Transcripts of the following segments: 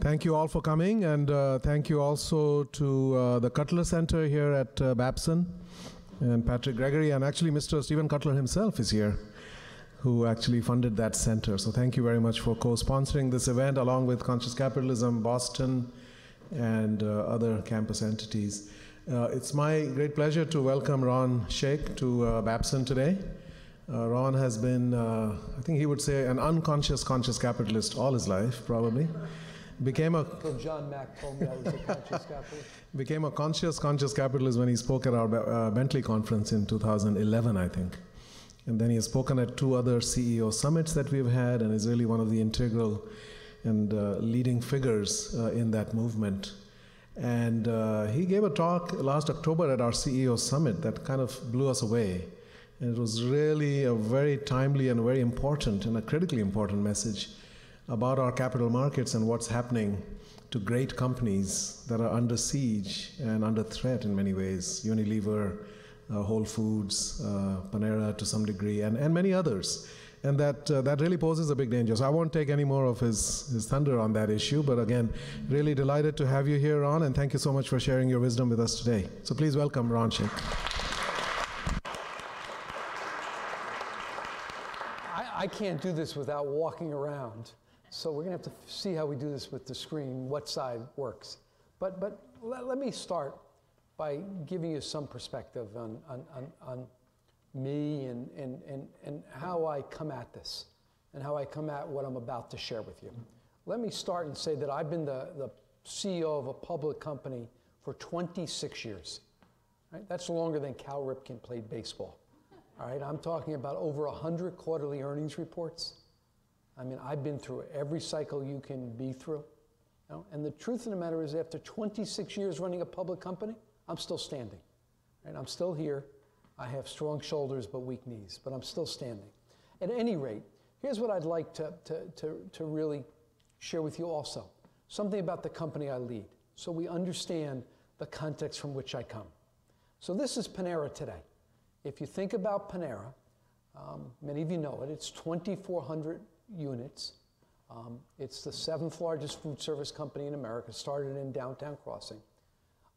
Thank you all for coming, and uh, thank you also to uh, the Cutler Center here at uh, Babson and Patrick Gregory, and actually Mr. Stephen Cutler himself is here, who actually funded that center. So thank you very much for co-sponsoring this event, along with Conscious Capitalism, Boston, and uh, other campus entities. Uh, it's my great pleasure to welcome Ron Shaich to uh, Babson today. Ron has been, I think he would say, an unconscious conscious capitalist all his life, probably became a John Mackey told me I was a conscious capitalist. became a conscious conscious capitalist when he spoke at our uh, Bentley conference in 2011, I think. And then he has spoken at two other CEO summits that we've had, and is really one of the integral and uh, leading figures uh, in that movement. And uh, he gave a talk last October at our CEO summit that kind of blew us away. And it was really a very timely and very important and a critically important message about our capital markets and what's happening to great companies that are under siege and under threat in many ways Unilever, uh, Whole Foods, uh, Panera to some degree, and, and many others. And that, uh, that really poses a big danger. So I won't take any more of his, his thunder on that issue, but again, really delighted to have you here, Ron, and thank you so much for sharing your wisdom with us today. So please welcome Ron Shaich. I, I can't do this without walking around. So we're going to have to see how we do this with the screen, what side works. But, but let, let me start by giving you some perspective on, on, on, on me and, and, and, and how I come at this and how I come at what I'm about to share with you. Let me start and say that I've been the, the CEO of a public company for 26 years. Right? That's longer than Cal Ripken played baseball. All right, I'm talking about over 100 quarterly earnings reports, I mean, I've been through every cycle you can be through. You know? And the truth of the matter is, after 26 years running a public company, I'm still standing. Right? I'm still here. I have strong shoulders but weak knees, but I'm still standing. At any rate, here's what I'd like to, to, to, to really share with you also something about the company I lead so we understand the context from which I come. So, this is Panera today. If you think about Panera, um, many of you know it, it's 2,400 units. Um, it's the seventh largest food service company in America, started in downtown Crossing.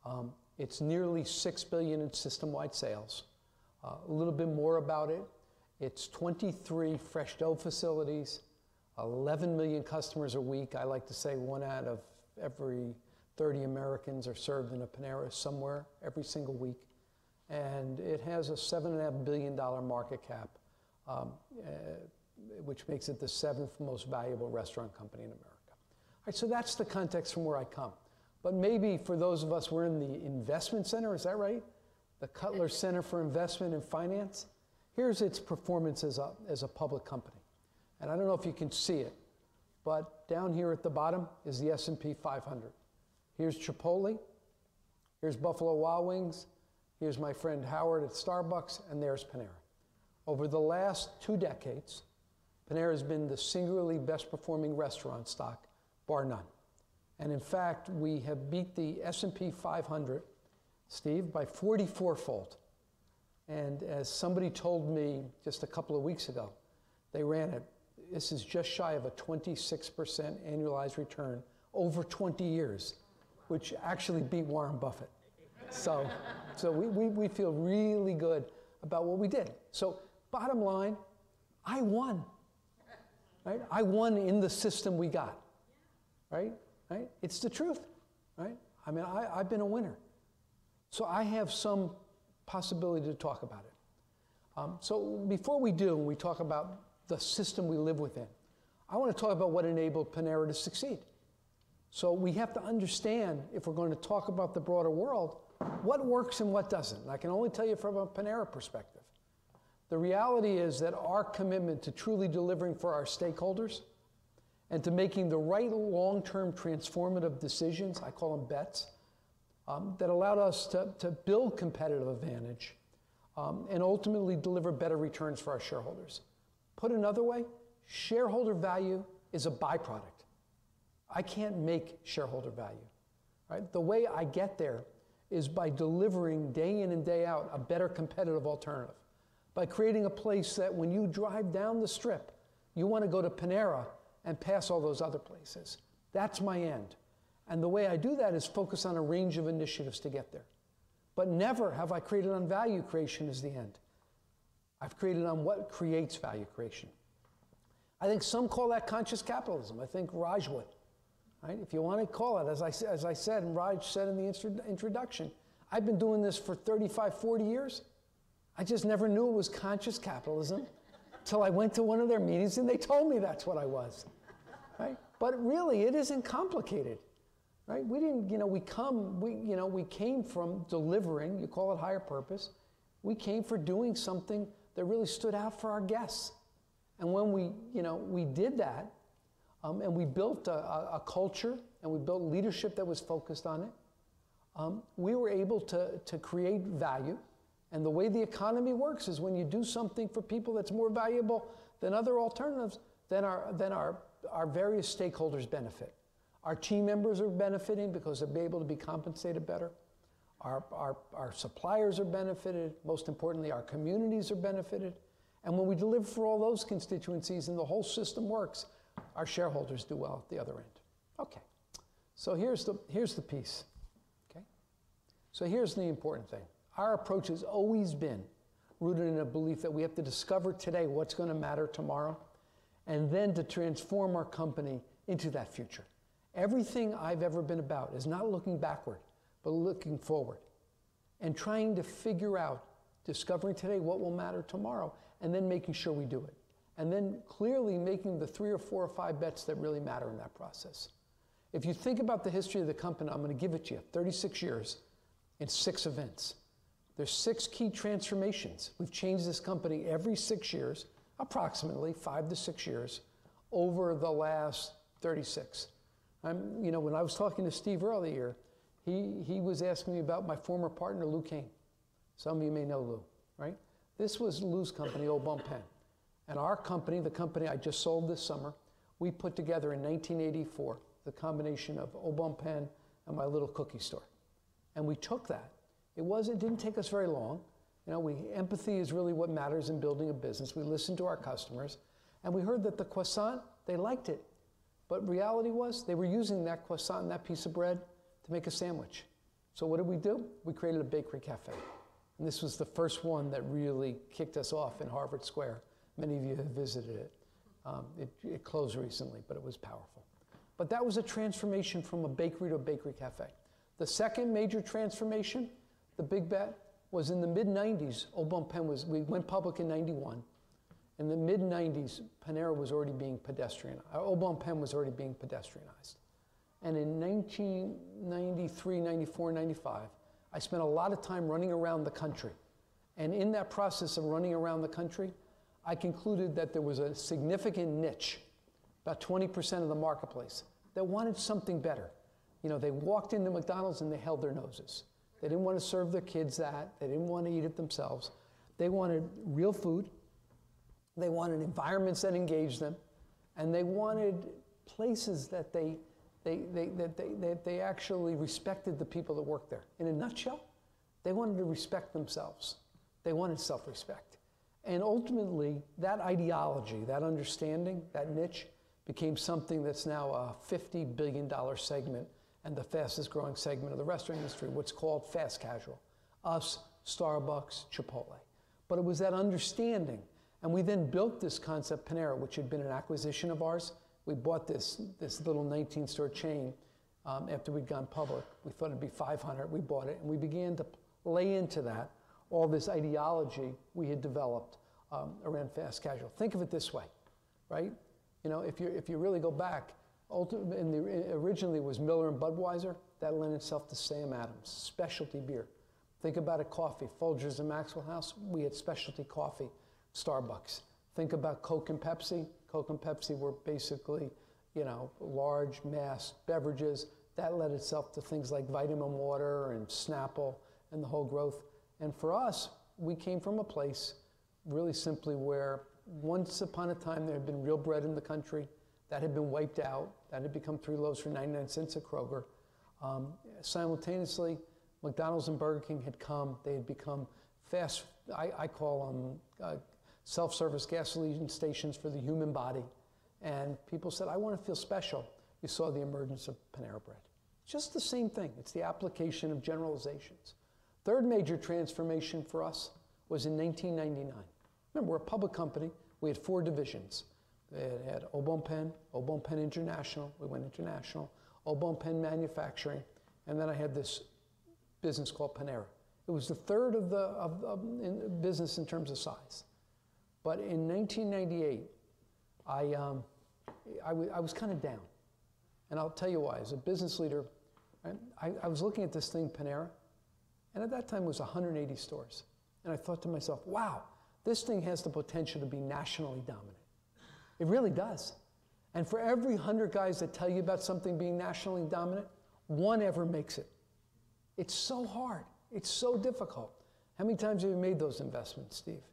Um, it's nearly six billion in system-wide sales. Uh, a little bit more about it. It's 23 fresh dough facilities, 11 million customers a week. I like to say one out of every 30 Americans are served in a Panera somewhere every single week. And it has a $7.5 billion market cap. Um, uh, which makes it the seventh most valuable restaurant company in America. All right, so that's the context from where I come. But maybe for those of us, we're in the investment center, is that right? The Cutler Center for Investment and Finance. Here's its performance as a, as a public company. And I don't know if you can see it, but down here at the bottom is the S&P 500. Here's Chipotle, here's Buffalo Wild Wings, here's my friend Howard at Starbucks, and there's Panera. Over the last two decades, Panera has been the singularly best performing restaurant stock, bar none. And in fact, we have beat the S&P 500, Steve, by 44-fold. And as somebody told me just a couple of weeks ago, they ran it. This is just shy of a 26% annualized return over 20 years, which actually beat Warren Buffett. So, so we, we, we feel really good about what we did. So, bottom line, I won. Right? I won in the system we got. Right? Right? It's the truth. Right? I mean, I, I've been a winner. So I have some possibility to talk about it. Um, so before we do, we talk about the system we live within. I want to talk about what enabled Panera to succeed. So we have to understand, if we're going to talk about the broader world, what works and what doesn't. And I can only tell you from a Panera perspective. The reality is that our commitment to truly delivering for our stakeholders and to making the right long term transformative decisions, I call them bets, um, that allowed us to, to build competitive advantage um, and ultimately deliver better returns for our shareholders. Put another way, shareholder value is a byproduct. I can't make shareholder value. Right? The way I get there is by delivering day in and day out a better competitive alternative by creating a place that when you drive down the strip, you want to go to Panera and pass all those other places. That's my end. And the way I do that is focus on a range of initiatives to get there. But never have I created on value creation as the end. I've created on what creates value creation. I think some call that conscious capitalism. I think Raj would. Right? If you want to call it, as I, as I said, and Raj said in the introduction, I've been doing this for 35, 40 years. I just never knew it was conscious capitalism until I went to one of their meetings and they told me that's what I was. Right? But really, it isn't complicated. Right? We didn't, you know, we come, we, you know, we came from delivering, you call it higher purpose. We came for doing something that really stood out for our guests. And when we, you know, we did that, um, and we built a, a, a, culture and we built leadership that was focused on it, um, we were able to, to create value. And the way the economy works is when you do something for people that's more valuable than other alternatives, then our, then our, our various stakeholders benefit. Our team members are benefiting because they're able to be compensated better. Our, our, our suppliers are benefited. Most importantly, our communities are benefited. And when we deliver for all those constituencies and the whole system works, our shareholders do well at the other end. Okay, so here's the, here's the piece. Okay, so here's the important thing. Our approach has always been rooted in a belief that we have to discover today what's going to matter tomorrow and then to transform our company into that future. Everything I've ever been about is not looking backward, but looking forward and trying to figure out, discovering today what will matter tomorrow, and then making sure we do it. And then clearly making the three or four or five bets that really matter in that process. If you think about the history of the company, I'm going to give it to you 36 years in six events. There's six key transformations. We've changed this company every six years, approximately five to six years, over the last 36. I'm, you know, when I was talking to Steve earlier, he, he was asking me about my former partner, Lou Kane. Some of you may know Lou, right? This was Lou's company, Au Bon Pain. And our company, the company I just sold this summer, we put together in 1984 the combination of Au Bon Pain and my little cookie store. And we took that. It was it didn't take us very long. You know, we empathy is really what matters in building a business. We listened to our customers, and we heard that the croissant, they liked it. But reality was they were using that croissant that piece of bread to make a sandwich. So what did we do? We created a bakery cafe. And this was the first one that really kicked us off in Harvard Square. Many of you have visited it. Um, it, it closed recently, but it was powerful. But that was a transformation from a bakery to a bakery cafe. The second major transformation, the big bet, was in the mid 90s. Au Bon Pain was, we went public in 91. In the mid 90s, Panera was already being pedestrianized. Uh, Au Bon was already being pedestrianized. And in 1993, 94, 95, I spent a lot of time running around the country. And in that process of running around the country, I concluded that there was a significant niche, about 20% of the marketplace, that wanted something better. You know, they walked into McDonald's and they held their noses. They didn't want to serve their kids that, they didn't want to eat it themselves. They wanted real food, they wanted environments that engaged them, and they wanted places that they they, they, that they, they, they actually respected the people that worked there. In a nutshell, they wanted to respect themselves. They wanted self respect. And ultimately, that ideology, that understanding, that niche, became something that's now a $50 billion segment and the fastest growing segment of the restaurant industry, what's called fast casual. Us, Starbucks, Chipotle. But it was that understanding. And we then built this concept, Panera, which had been an acquisition of ours we bought this, this little 19 store chain um, after we'd gone public. We thought it'd be 500. We bought it, and we began to lay into that all this ideology we had developed um, around fast casual. Think of it this way, right? You know, if you if you really go back, in the, originally was Miller and Budweiser. That lent itself to Sam Adams, specialty beer. Think about a coffee. Folgers and Maxwell House, we had specialty coffee. Starbucks. Think about Coke and Pepsi. Coke and Pepsi were basically, you know, large mass beverages. That led itself to things like vitamin water and Snapple and the whole growth. And for us, we came from a place really simply where once upon a time there had been real bread in the country. That had been wiped out. That had become three loaves for 99 cents at Kroger. Um, simultaneously, McDonald's and Burger King had come. They had become fast, I, I call them uh, self service gasoline stations for the human body. And people said, I want to feel special. you saw the emergence of Panera Bread. Just the same thing. It's the application of generalizations. Third major transformation for us was in 1999. Remember, we're a public company. We had four divisions. It had Au Bon International. We went international. Bon Manufacturing. And then I had this business called Panera. It was the third of the of, of in business in terms of size. But in 1998, I, um, I, I was kind of down. And I'll tell you why. As a business leader, I, I was looking at this thing, Panera, and at that time it was 180 stores. And I thought to myself, wow, this thing has the potential to be nationally dominant. It really does. And for every 100 guys that tell you about something being nationally dominant, one ever makes it. It's so hard. It's so difficult. How many times have you made those investments, Steve?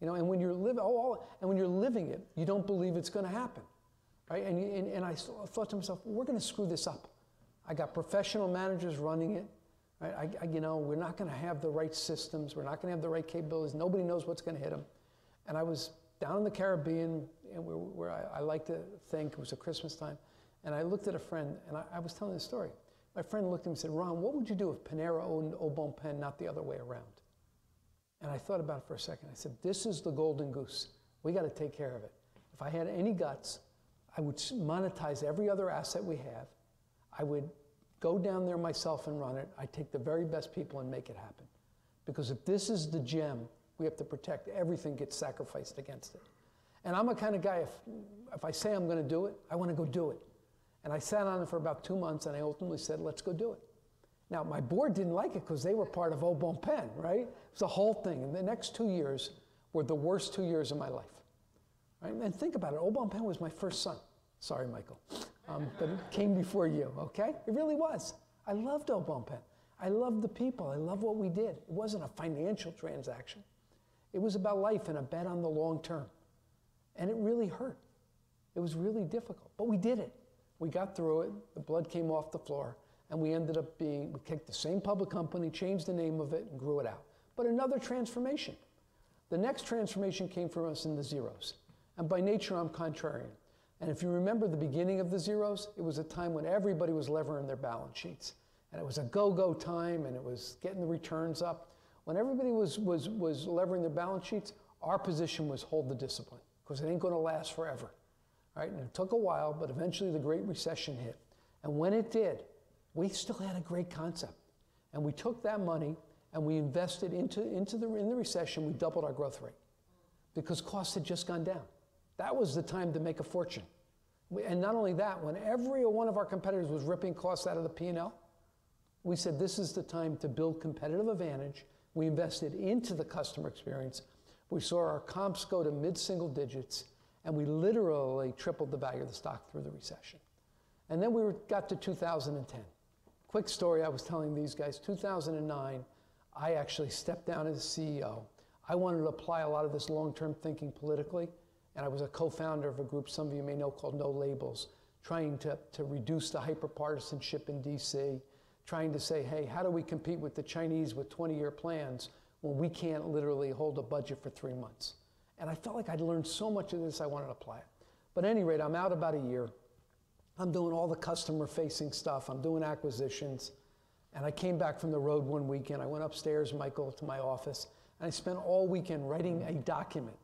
You know, and when you're living, oh, and when you're living it, you don't believe it's going to happen, right? And, you, and, and I thought to myself, we're going to screw this up. I got professional managers running it, right? I, I, you know, we're not going to have the right systems. We're not going to have the right capabilities. Nobody knows what's going to hit them. And I was down in the Caribbean, and where, where I, I, like to think it was a Christmas time, and I looked at a friend, and I, I was telling the story. My friend looked at me and said, Ron, what would you do if Panera owned Au Bon Pain, not the other way around? And I thought about it for a second. I said, This is the golden goose. We got to take care of it. If I had any guts, I would monetize every other asset we have. I would go down there myself and run it. I'd take the very best people and make it happen. Because if this is the gem we have to protect, everything gets sacrificed against it. And I'm a kind of guy, if, if I say I'm going to do it, I want to go do it. And I sat on it for about two months and I ultimately said, let's go do it. Now, my board didn't like it because they were part of Au Bon Pain, right? It was the whole thing. And the next two years were the worst two years of my life. Right? And think about it Au Bon Pain was my first son. Sorry, Michael. Um, but it came before you, okay? It really was. I loved Au Bon Pain. I loved the people. I loved what we did. It wasn't a financial transaction, it was about life and a bet on the long term. And it really hurt. It was really difficult, but we did it. We got through it. The blood came off the floor and we ended up being, we kicked the same public company, changed the name of it, and grew it out. But another transformation. The next transformation came from us in the zeros. And by nature, I'm contrarian. And if you remember the beginning of the zeros, it was a time when everybody was levering their balance sheets. And it was a go go time, and it was getting the returns up. When everybody was, was, was levering their balance sheets, our position was hold the discipline, because it ain't going to last forever. Right? And it took a while, but eventually the Great Recession hit. And when it did, we still had a great concept. And we took that money and we invested into, into the, in the recession, we doubled our growth rate because costs had just gone down. That was the time to make a fortune. We, and not only that, when every one of our competitors was ripping costs out of the P&L, we said this is the time to build competitive advantage. We invested into the customer experience. We saw our comps go to mid-single digits, and we literally tripled the value of the stock through the recession. And then we got to 2010. Quick story I was telling these guys 2009, I actually stepped down as CEO. I wanted to apply a lot of this long term thinking politically, and I was a co founder of a group some of you may know called No Labels, trying to, to reduce the hyper partisanship in DC, trying to say, hey, how do we compete with the Chinese with 20 year plans we can't literally hold a budget for three months? And I felt like I'd learned so much of this, I wanted to apply it. But at any rate, I'm out about a year. I'm doing all the customer facing stuff, I'm doing acquisitions. And I came back from the road one weekend. I went upstairs, Michael, to my office, and I spent all weekend writing a document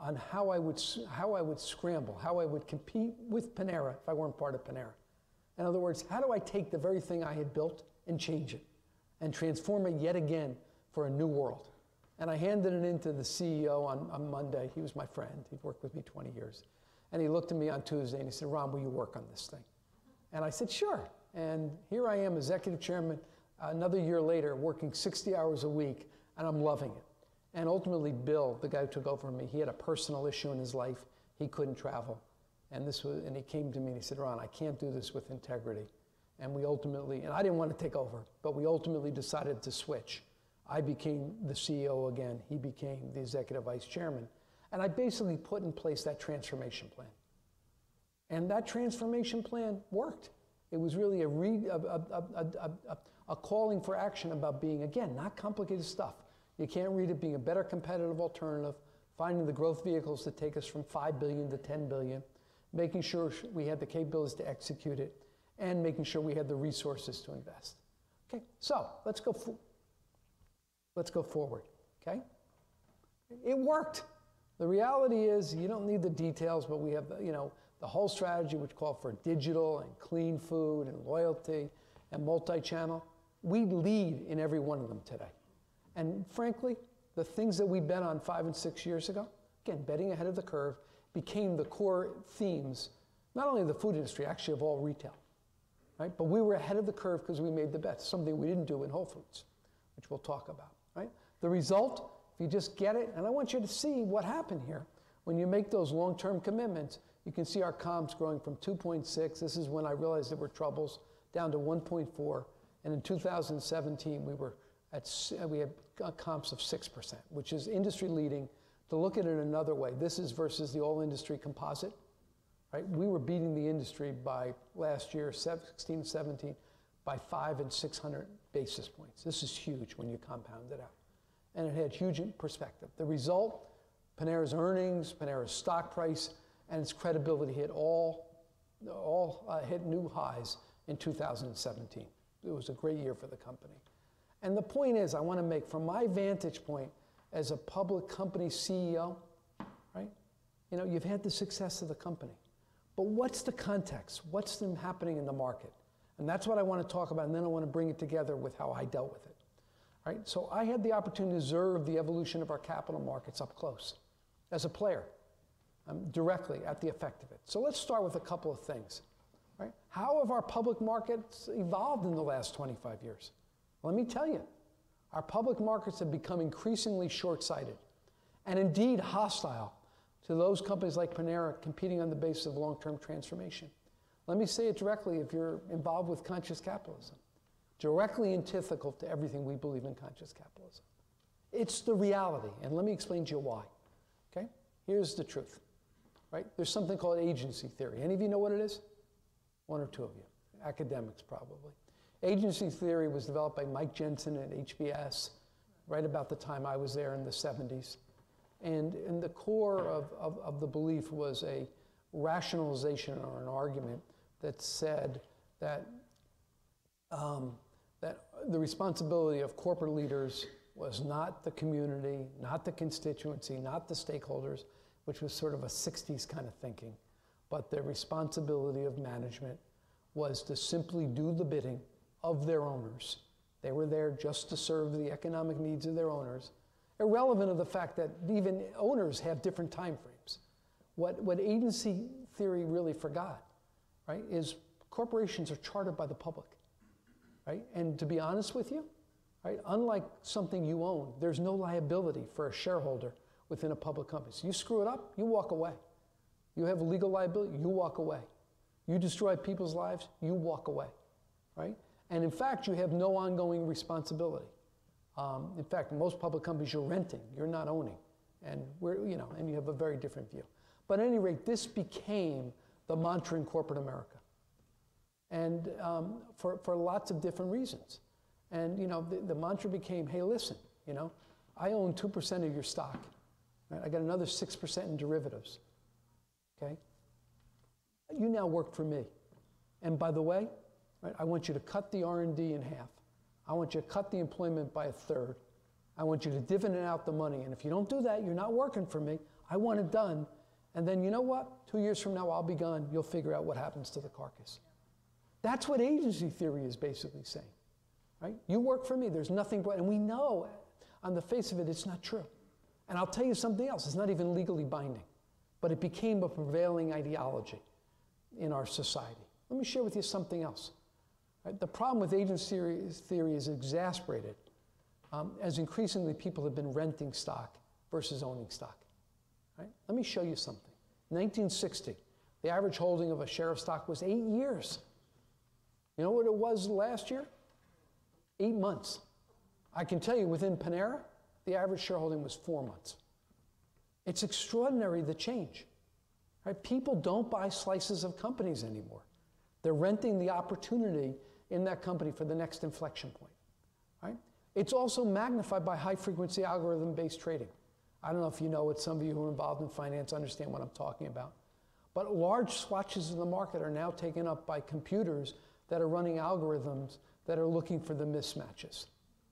on how I would, how I would scramble, how I would compete with Panera if I weren't part of Panera. In other words, how do I take the very thing I had built and change it and transform it yet again for a new world? And I handed it in to the CEO on, on Monday. He was my friend, he'd worked with me 20 years. And he looked at me on Tuesday and he said, Ron, will you work on this thing? And I said, sure. And here I am, executive chairman, another year later, working 60 hours a week, and I'm loving it. And ultimately, Bill, the guy who took over me, he had a personal issue in his life. He couldn't travel. And, this was, and he came to me and he said, Ron, I can't do this with integrity. And we ultimately, and I didn't want to take over, but we ultimately decided to switch. I became the CEO again. He became the executive vice chairman. And I basically put in place that transformation plan. And that transformation plan worked. It was really a, re, a, a, a, calling for action about being, again, not complicated stuff. You can't read it being a better competitive alternative, finding the growth vehicles that take us from 5 billion to 10 billion, making sure we had the capabilities to execute it, and making sure we had the resources to invest. Okay, so let's go, let's go forward, okay? It worked. The reality is you don't need the details, but we have, you know, the whole strategy which called for digital and clean food and loyalty and multi-channel. We lead in every one of them today. And frankly, the things that we bet on five and six years ago, again, betting ahead of the curve, became the core themes, not only of the food industry, actually of all retail. Right? But we were ahead of the curve because we made the bets, something we didn't do in Whole Foods, which we'll talk about. The result, if you just get it, and I want you to see what happened here. When you make those long-term commitments, you can see our comps growing from 2.6. This is when I realized there were troubles, down to 1.4. And in 2017, we were at we had comps of 6%, which is industry leading. To look at it another way, this is versus the all industry composite. Right? We were beating the industry by last year, 16, 17, by five and 600 basis points. This is huge when you compound it out. And it had huge perspective. The result, Panera's earnings, Panera's stock price, and its credibility hit all, all uh, hit new highs in 2017. It was a great year for the company. And the point is, I want to make from my vantage point as a public company CEO, right? You know, you've had the success of the company. But what's the context? What's happening in the market? And that's what I want to talk about, and then I want to bring it together with how I dealt with it. Right? So I had the opportunity to observe the evolution of our capital markets up close as a player, um, directly at the effect of it. So let's start with a couple of things. Right? How have our public markets evolved in the last 25 years? Let me tell you, our public markets have become increasingly short sighted and indeed hostile to those companies like Panera competing on the basis of long term transformation. Let me say it directly if you're involved with conscious capitalism, directly antithetical to everything we believe in conscious capitalism. It's the reality, and let me explain to you why. Okay? Here's the truth. Right? There's something called agency theory. Any of you know what it is? One or two of you. Academics, probably. Agency theory was developed by Mike Jensen at HBS right about the time I was there in the 70s. And, and the core of, of, of the belief was a rationalization or an argument that said that, um, that the responsibility of corporate leaders was not the community, not the constituency, not the stakeholders, which was sort of a 60s kind of thinking, but the responsibility of management was to simply do the bidding of their owners. They were there just to serve the economic needs of their owners irrelevant of the fact that even owners have different time frames. What, what agency theory really forgot, right, is corporations are chartered by the public, right? And to be honest with you, right, unlike something you own, there's no liability for a shareholder within a public company. So you screw it up, you walk away. You have legal liability, you walk away. You destroy people's lives, you walk away, right? And in fact, you have no ongoing responsibility. Um, in fact, most public companies you're renting, you're not owning, and we're you know, and you have a very different view. But at any rate, this became the mantra in corporate America, and um, for for lots of different reasons. And you know, the, the mantra became, hey, listen, you know, I own two percent of your stock. Right? I got another six percent in derivatives. Okay. You now work for me, and by the way, right, I want you to cut the R and D in half. I want you to cut the employment by a third. I want you to dividend out the money. And if you don't do that, you're not working for me. I want it done. And then you know what? Two years from now, I'll be gone. You'll figure out what happens to the carcass. That's what agency theory is basically saying. Right? You work for me. There's nothing but, and we know on the face of it, it's not true. And I'll tell you something else. It's not even legally binding, but it became a prevailing ideology in our society. Let me share with you something else. Right? The problem with agency theory is exasperated um, as increasingly people have been renting stock versus owning stock. Right? Let me show you something. 1960, the average holding of a share of stock was eight years. You know what it was last year? Eight months. I can tell you within Panera, the average shareholding was four months. It's extraordinary the change. Right? People don't buy slices of companies anymore. They're renting the opportunity in that company for the next inflection point. Right? It's also magnified by high frequency algorithm based trading. I don't know if you know it, some of you who are involved in finance understand what I'm talking about. But large swatches of the market are now taken up by computers that are running algorithms that are looking for the mismatches.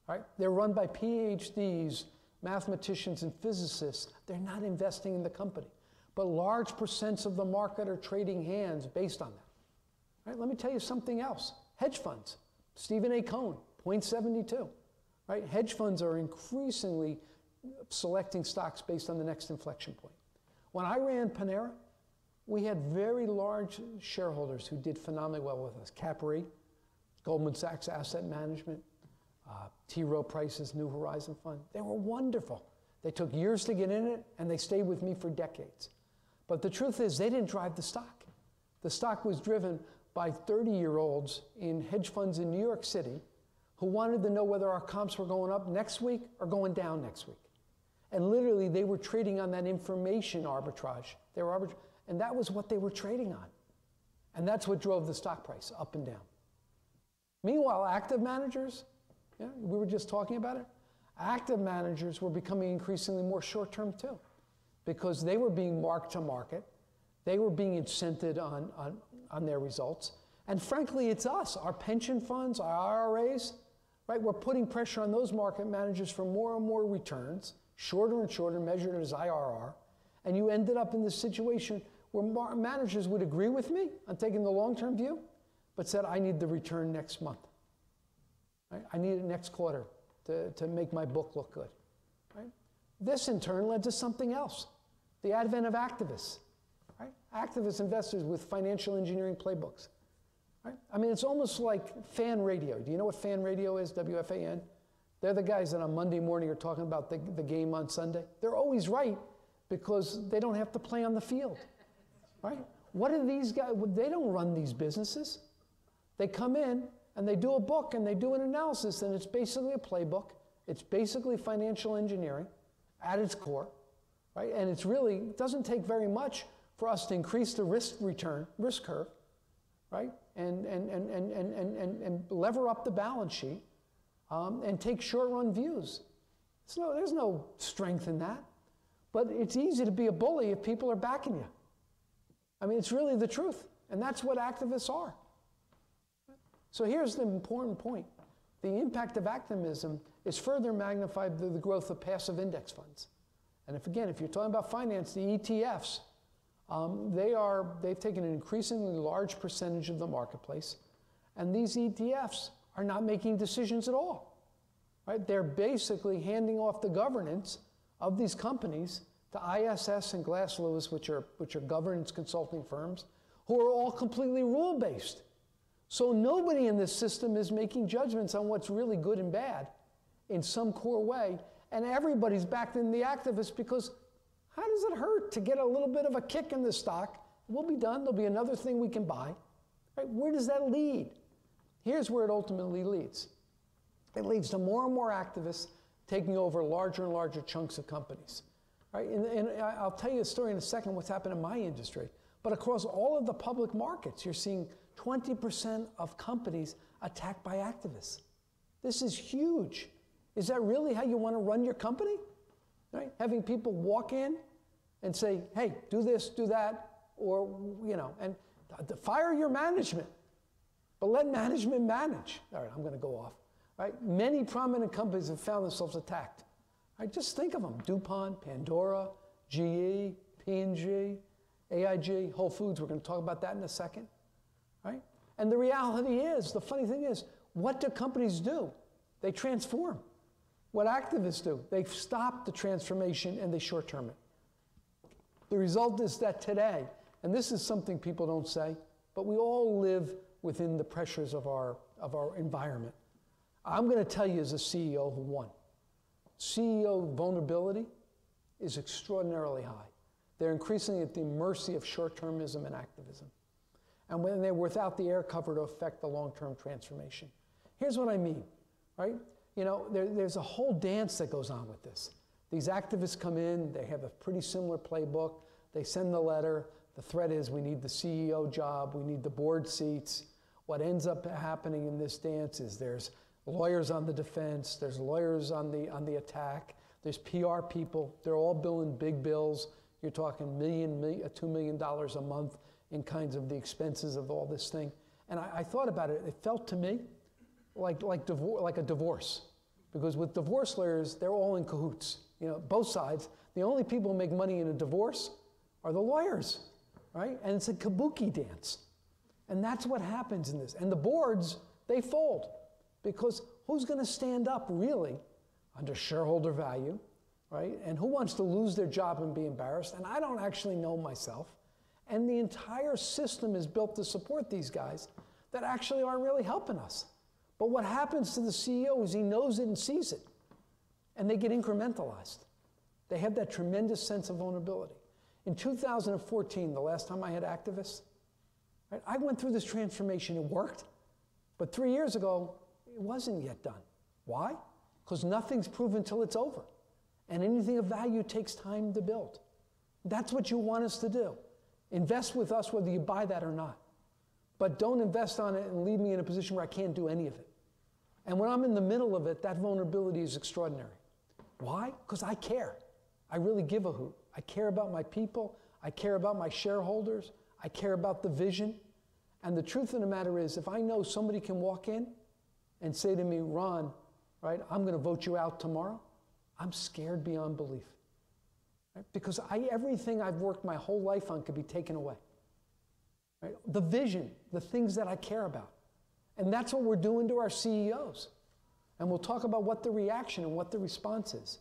Right? They're run by PhDs, mathematicians, and physicists. They're not investing in the company. But large percents of the market are trading hands based on that. Right? Let me tell you something else. Hedge funds. Steven A. Cohen, 0.72. Right? Hedge funds are increasingly selecting stocks based on the next inflection point. When I ran Panera, we had very large shareholders who did phenomenally well with us. Capri, Goldman Sachs Asset Management, uh, T. Rowe Price's New Horizon Fund. They were wonderful. They took years to get in it, and they stayed with me for decades. But the truth is, they didn't drive the stock. The stock was driven by 30 year olds in hedge funds in New York City who wanted to know whether our comps were going up next week or going down next week. And literally, they were trading on that information arbitrage. They were arbitrage, and that was what they were trading on. And that's what drove the stock price up and down. Meanwhile, active managers, yeah, we were just talking about it, active managers were becoming increasingly more short term too, because they were being marked to market, they were being incented on, on, on their results. And frankly, it's us, our pension funds, our IRAs, right? We're putting pressure on those market managers for more and more returns, shorter and shorter, measured as IRR. And you ended up in this situation where managers would agree with me on taking the long term view, but said, I need the return next month. Right? I need it next quarter to, to make my book look good. Right? This in turn led to something else the advent of activists. Right? Activist investors with financial engineering playbooks. Right? I mean, it's almost like fan radio. Do you know what fan radio is? WFAN? They're the guys that on Monday morning are talking about the, the game on Sunday. They're always right because they don't have to play on the field. Right? What are these guys? They don't run these businesses. They come in and they do a book and they do an analysis, and it's basically a playbook. It's basically financial engineering at its core, right? And it's really it doesn't take very much for us to increase the risk return, risk curve, right? And, and, and, and, and, and, and lever up the balance sheet um, and take short run views. There's no strength in that. But it's easy to be a bully if people are backing you. I mean, it's really the truth. And that's what activists are. So here's the important point the impact of activism is further magnified through the growth of passive index funds. And if again, if you're talking about finance, the ETFs, um, they are, they've taken an increasingly large percentage of the marketplace. And these ETFs are not making decisions at all. Right? They're basically handing off the governance of these companies to ISS and Glass Lewis, which are, which are governance consulting firms, who are all completely rule based. So nobody in this system is making judgments on what's really good and bad in some core way. And everybody's backed in the activists because how does it hurt to get a little bit of a kick in the stock? We'll be done. There'll be another thing we can buy. Right? Where does that lead? Here's where it ultimately leads. It leads to more and more activists taking over larger and larger chunks of companies. Right? And, and I'll tell you a story in a second what's happened in my industry. But across all of the public markets, you're seeing 20% of companies attacked by activists. This is huge. Is that really how you want to run your company? Right? Having people walk in and say, hey, do this, do that, or, you know, and fire your management, but let management manage. All right, I'm going to go off. Right? Many prominent companies have found themselves attacked. Just think of them DuPont, Pandora, GE, P&G, AIG, Whole Foods. We're going to talk about that in a second. Right? And the reality is, the funny thing is, what do companies do? They transform. What activists do, they stop the transformation and they short term it. The result is that today, and this is something people don't say, but we all live within the pressures of our, of our environment. I'm going to tell you as a CEO who won. CEO vulnerability is extraordinarily high. They're increasingly at the mercy of short termism and activism. And when they're without the air cover to affect the long term transformation. Here's what I mean, right? You know, there, there's a whole dance that goes on with this. These activists come in, they have a pretty similar playbook, they send the letter. The threat is we need the CEO job, we need the board seats. What ends up happening in this dance is there's lawyers on the defense, there's lawyers on the, on the attack, there's PR people, they're all billing big bills. You're talking million, million, uh, $2 million a month in kinds of the expenses of all this thing. And I, I thought about it. It felt to me like, like, like a divorce. Because with divorce lawyers, they're all in cahoots. You know, both sides. The only people who make money in a divorce are the lawyers, right? And it's a kabuki dance. And that's what happens in this. And the boards, they fold. Because who's going to stand up really under shareholder value, right? And who wants to lose their job and be embarrassed? And I don't actually know myself. And the entire system is built to support these guys that actually aren't really helping us. But what happens to the CEO is he knows it and sees it, and they get incrementalized. They have that tremendous sense of vulnerability. In 2014, the last time I had activists, right, I went through this transformation. It worked. But three years ago, it wasn't yet done. Why? Because nothing's proven until it's over. And anything of value takes time to build. That's what you want us to do. Invest with us whether you buy that or not. But don't invest on it and leave me in a position where I can't do any of it. And when I'm in the middle of it, that vulnerability is extraordinary. Why? Because I care. I really give a hoot. I care about my people. I care about my shareholders. I care about the vision. And the truth of the matter is, if I know somebody can walk in and say to me, Ron, right, I'm going to vote you out tomorrow, I'm scared beyond belief. Right? Because I, everything I've worked my whole life on could be taken away. Right? The vision, the things that I care about. And that's what we're doing to our CEOs. And we'll talk about what the reaction and what the response is.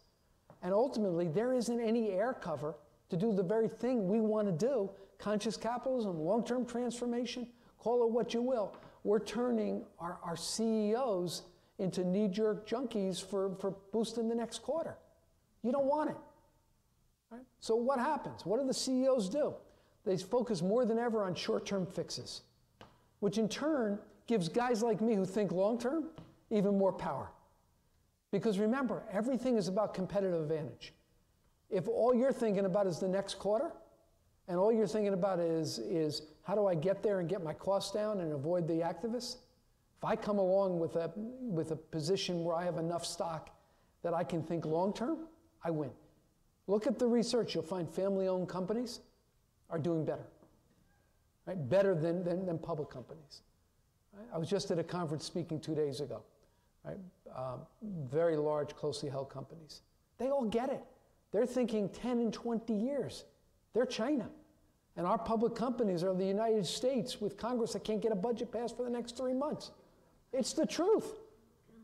And ultimately, there isn't any air cover to do the very thing we want to do conscious capitalism, long term transformation, call it what you will. We're turning our, our CEOs into knee jerk junkies for, for boosting the next quarter. You don't want it. Right? So, what happens? What do the CEOs do? They focus more than ever on short term fixes, which in turn gives guys like me who think long term even more power. Because remember, everything is about competitive advantage. If all you're thinking about is the next quarter, and all you're thinking about is, is how do I get there and get my costs down and avoid the activists? If I come along with a, with a position where I have enough stock that I can think long term, I win. Look at the research. You'll find family owned companies are doing better, right? Better than, than, than public companies. Right? I was just at a conference speaking two days ago, right? Um, very large, closely held companies. They all get it. They're thinking 10 and 20 years. They're China. And our public companies are the United States with Congress that can't get a budget passed for the next three months. It's the truth,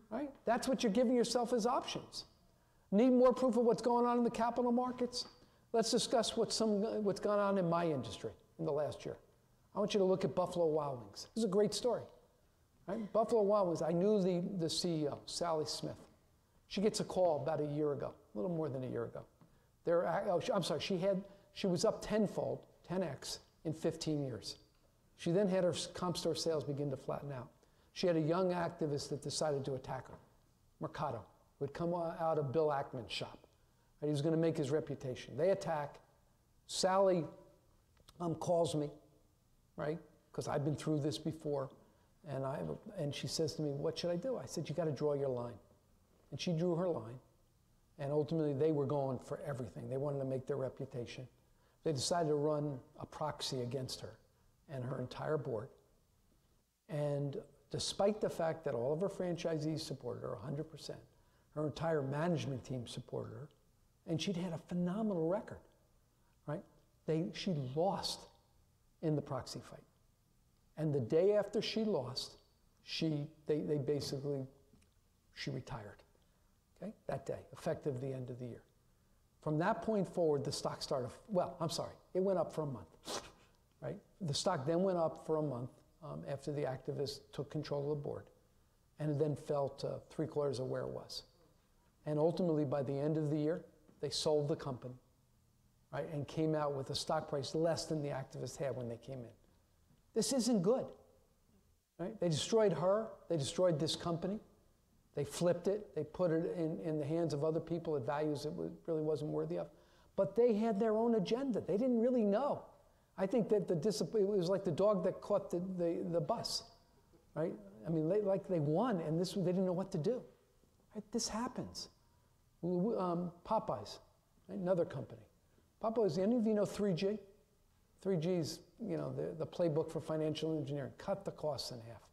right? That's what you're giving yourself as options. Need more proof of what's going on in the capital markets? Let's discuss what's, some, what's gone on in my industry in the last year. I want you to look at Buffalo Wild Wings. This is a great story. Right? Buffalo Wild Wings, I knew the, the CEO, Sally Smith. She gets a call about a year ago, a little more than a year ago. They're, oh, I'm sorry, she, had, she was up tenfold, 10x, in 15 years. She then had her comp store sales begin to flatten out. She had a young activist that decided to attack her, Marcato, who had come out of Bill Ackman's shop. He was going to make his reputation. They attack. Sally um, calls me, right? Because I've been through this before. And, I, and she says to me, What should I do? I said, You got to draw your line. And she drew her line. And ultimately, they were going for everything. They wanted to make their reputation. They decided to run a proxy against her and her entire board. And despite the fact that all of her franchisees supported her 100%, her entire management team supported her, and she'd had a phenomenal record, right? They, she lost in the proxy fight. And the day after she lost, she, they, they basically, she retired, okay, that day, effective the end of the year. From that point forward, the stock started, well, I'm sorry, it went up for a month, right? The stock then went up for a month um, after the activists took control of the board, and it then fell to three quarters of where it was. And ultimately, by the end of the year, they sold the company, right, and came out with a stock price less than the activists had when they came in. This isn't good. Right? They destroyed her, they destroyed this company, they flipped it, they put it in, in the hands of other people at values it really wasn't worthy of. But they had their own agenda. They didn't really know. I think that the discipline, it was like the dog that caught the, the, the bus, right? I mean, they, like they won and this, they didn't know what to do. Right? This happens. Um, Popeyes, right? another company. Popeyes, any of you know 3G? 3G is, you know, the, the playbook for financial engineering. Cut the costs in half?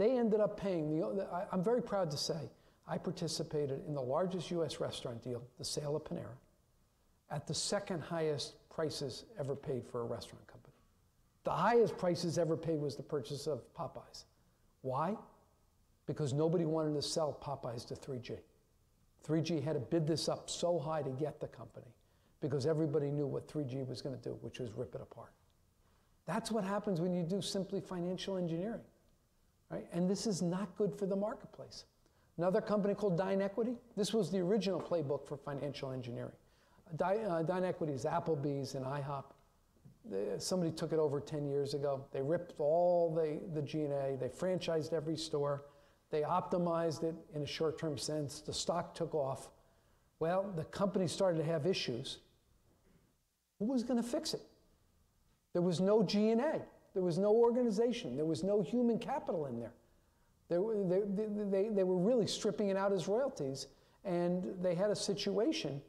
They ended up paying, the, I'm very proud to say, I participated in the largest US restaurant deal, the sale of Panera, at the second highest prices ever paid for a restaurant company. The highest prices ever paid was the purchase of Popeyes. Why? Because nobody wanted to sell Popeyes to 3G. 3G had to bid this up so high to get the company because everybody knew what 3G was going to do, which was rip it apart. That's what happens when you do simply financial engineering, right? And this is not good for the marketplace. Another company called DineEquity, this was the original playbook for financial engineering. uh, DineEquity is Applebee's and IHOP. somebody took it over 10 years ago. They ripped all the, the G&A, they franchised every store, they optimized it in a short-term sense, the stock took off. Well, the company started to have issues who was going to fix it? There was no G&A. There was no organization. There was no human capital in there. They, they, they, they were really stripping it out as royalties. And they had a situation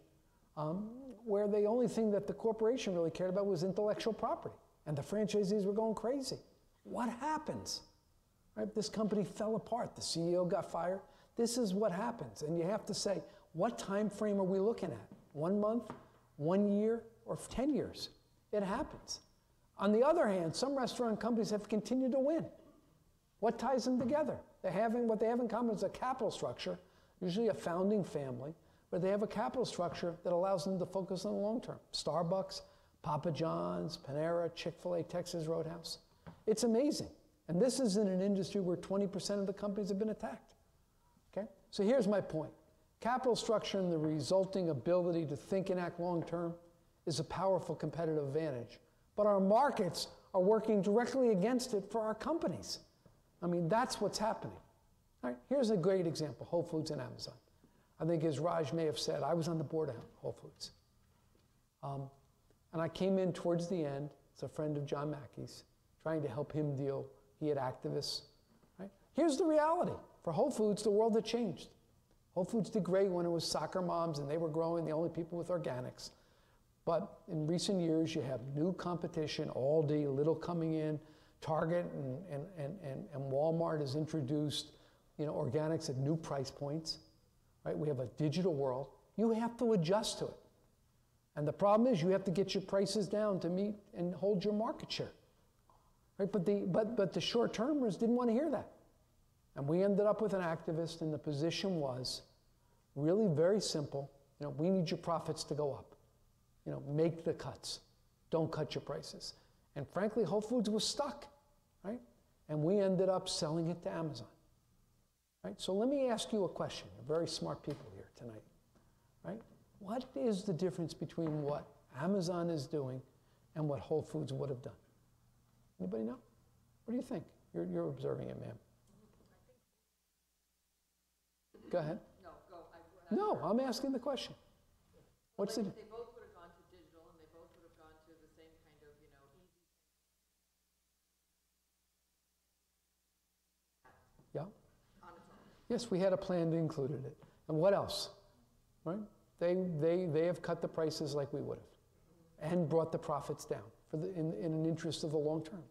um, where the only thing that the corporation really cared about was intellectual property. And the franchisees were going crazy. What happens? Right? This company fell apart. The CEO got fired. This is what happens. And you have to say, what time frame are we looking at? One month? One year? or 10 years. It happens. On the other hand, some restaurant companies have continued to win. What ties them together? They're having, what they have in common is a capital structure, usually a founding family, but they have a capital structure that allows them to focus on the long term. Starbucks, Papa John's, Panera, Chick fil A, Texas Roadhouse. It's amazing. And this is in an industry where 20% of the companies have been attacked. Okay? So here's my point capital structure and the resulting ability to think and act long term is a powerful competitive advantage. But our markets are working directly against it for our companies. I mean, that's what's happening. All right, here's a great example Whole Foods and Amazon. I think, as Raj may have said, I was on the board of Whole Foods. Um, and I came in towards the end, as a friend of John Mackey's, trying to help him deal. He had activists. Right? Here's the reality for Whole Foods, the world had changed. Whole Foods did great when it was soccer moms and they were growing, the only people with organics. But in recent years, you have new competition, Aldi, Lidl coming in, Target and, and, and, and, and Walmart has introduced you know, organics at new price points. Right? We have a digital world. You have to adjust to it. And the problem is you have to get your prices down to meet and hold your market share. Right? But, the, but, but the short termers didn't want to hear that. And we ended up with an activist, and the position was really very simple. You know, we need your profits to go up. You know, make the cuts. Don't cut your prices. And frankly, Whole Foods was stuck, right? And we ended up selling it to Amazon. Right? So let me ask you a question. You're very smart people here tonight. Right? What is the difference between what Amazon is doing and what Whole Foods would have done? Anybody know? What do you think? You're, you're observing it, ma'am. Go ahead. No, go. I, no, I'm asking the question. What's the? Yes, we had a plan that included it. And what else? Right? They, they, they have cut the prices like we would have and brought the profits down for the, in, in an interest of the long term.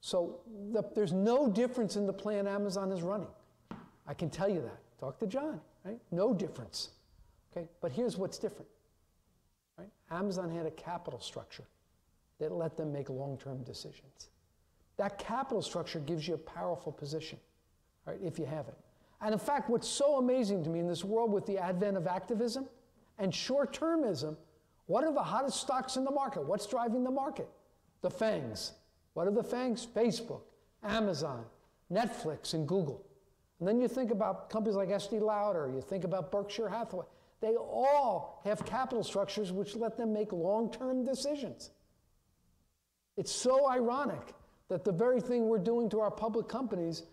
So the, there's no difference in the plan Amazon is running. I can tell you that. Talk to John, right? No difference. Okay, but here's what's different. Right? Amazon had a capital structure that let them make long-term decisions. That capital structure gives you a powerful position, right, if you have it. And in fact, what's so amazing to me in this world with the advent of activism and short termism, what are the hottest stocks in the market? What's driving the market? The FANGs. What are the FANGs? Facebook, Amazon, Netflix, and Google. And then you think about companies like Estee Lauder, you think about Berkshire Hathaway. They all have capital structures which let them make long term decisions. It's so ironic that the very thing we're doing to our public companies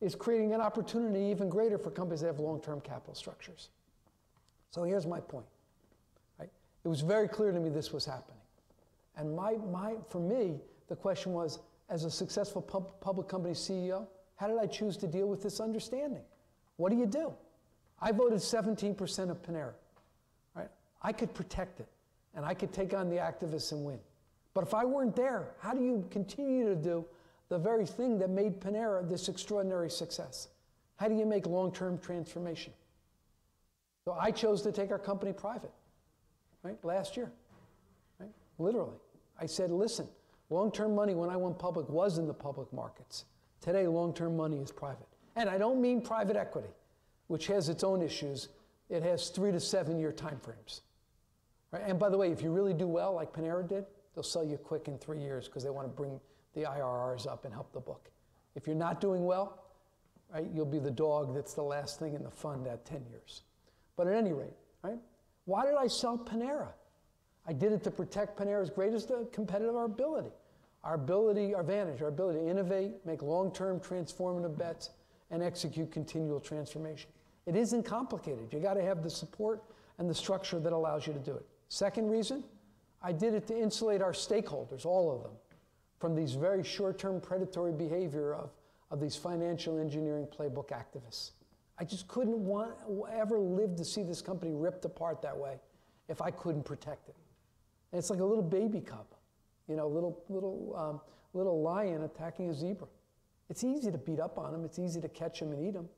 is creating an opportunity even greater for companies that have long-term capital structures. So here's my point. Right? It was very clear to me this was happening. And my, my, for me, the question was, as a successful pub, public company CEO, how did I choose to deal with this understanding? What do you do? I voted 17% of Panera. Right? I could protect it. and I could take on the activists and win. But if I weren't there, how do you continue to do the very thing that made Panera this extraordinary success? How do you make long term transformation? So I chose to take our company private, right, last year, right, literally. I said, listen, long term money when I went public was in the public markets. Today, long term money is private. And I don't mean private equity, which has its own issues. It has three to seven year timeframes. Right? And by the way, if you really do well, like Panera did, they'll sell you quick in three years because they want to bring the IRRs up and help the book. If you're not doing well, right, you'll be the dog that's the last thing in the fund at 10 years. But at any rate, right, why did I sell Panera? I did it to protect Panera's greatest uh, competitive ability, our ability, our advantage, our ability to innovate, make long-term transformative bets, and execute continual transformation. It isn't complicated. You got to have the support and the structure that allows you to do it. Second reason, I did it to insulate our stakeholders, all of them, from these very short-term predatory behavior of, of these financial engineering playbook activists. I just couldn't want, ever live to see this company ripped apart that way if I couldn't protect it. And it's like a little baby cub, you know, little, little, um, little lion attacking a zebra. It's easy to beat up on them, It's easy to catch them and eat them.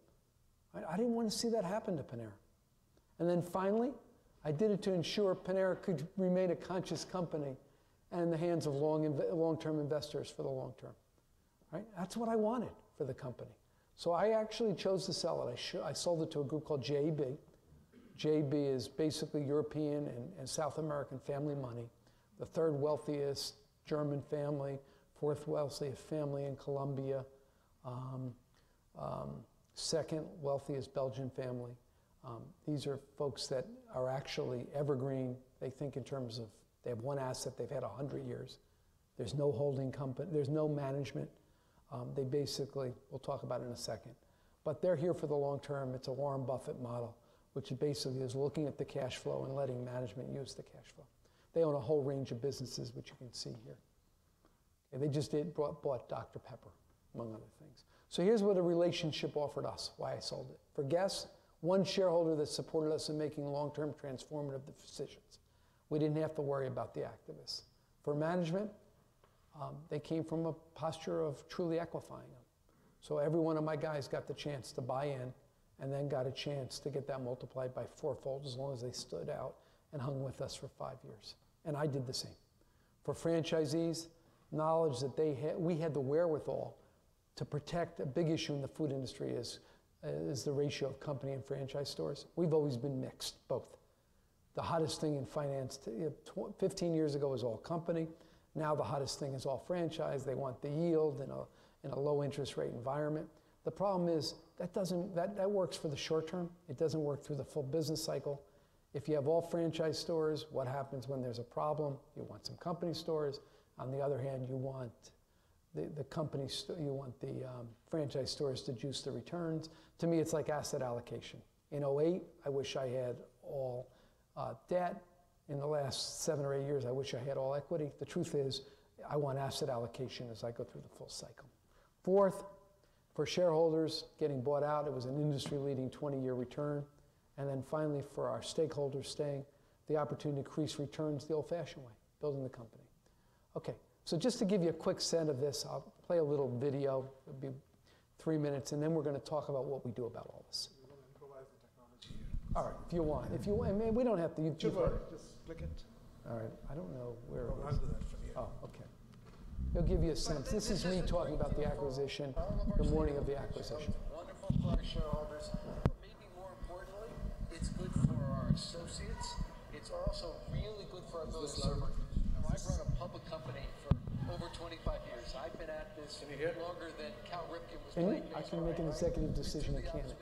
I, I didn't want to see that happen to Panera. And then finally, I did it to ensure Panera could remain a conscious company and in the hands of long, long-term investors for the long term. Right? That's what I wanted for the company. So I actually chose to sell it. I, sh- I sold it to a group called JAB. JAB is basically European and, and South American family money, the third wealthiest German family, fourth wealthiest family in Colombia, um, um, second wealthiest Belgian family. Um, these are folks that are actually evergreen. They think in terms of they have one asset they've had 100 years. There's no holding company, there's no management. Um, they basically, we'll talk about it in a second. But they're here for the long term. It's a Warren Buffett model, which basically is looking at the cash flow and letting management use the cash flow. They own a whole range of businesses, which you can see here. They just did, bought, bought Dr. Pepper, among other things. So here's what a relationship offered us, why I sold it. For guests, one shareholder that supported us in making long term transformative decisions. We didn't have to worry about the activists. For management, um, they came from a posture of truly equifying them. So every one of my guys got the chance to buy in and then got a chance to get that multiplied by fourfold as long as they stood out and hung with us for five years. And I did the same. For franchisees, knowledge that they had, we had the wherewithal to protect a big issue in the food industry is, is the ratio of company and franchise stores. We've always been mixed, both. The hottest thing in finance 15 years ago was all company. Now the hottest thing is all franchise. They want the yield in a, in a low interest rate environment. The problem is that doesn't that, that works for the short term. It doesn't work through the full business cycle. If you have all franchise stores, what happens when there's a problem? You want some company stores. On the other hand, you want the, the company, you want the um, franchise stores to juice the returns. To me, it's like asset allocation. In 08, I wish I had all uh, debt in the last seven or eight years, I wish I had all equity. The truth is, I want asset allocation as I go through the full cycle. Fourth, for shareholders getting bought out, it was an industry leading 20 year return. And then finally, for our stakeholders staying, the opportunity to increase returns the old fashioned way, building the company. Okay, so just to give you a quick sense of this, I'll play a little video. It'll be three minutes, and then we're going to talk about what we do about all this. All right, if you want. If you want, I mean, we don't have to. You, Sure, just click it. All right, I don't know where it I'll do that from here. Oh, okay. It'll give you a sense. This is me talking about the acquisition, the morning of the acquisition. Wonderful for our shareholders, but maybe more importantly, it's good for our associates. It's also really good for our ability to. Now, I've run a public company for over 25 years. I've been at this longer than Cal Ripken was Can you? I can make an executive decision Been in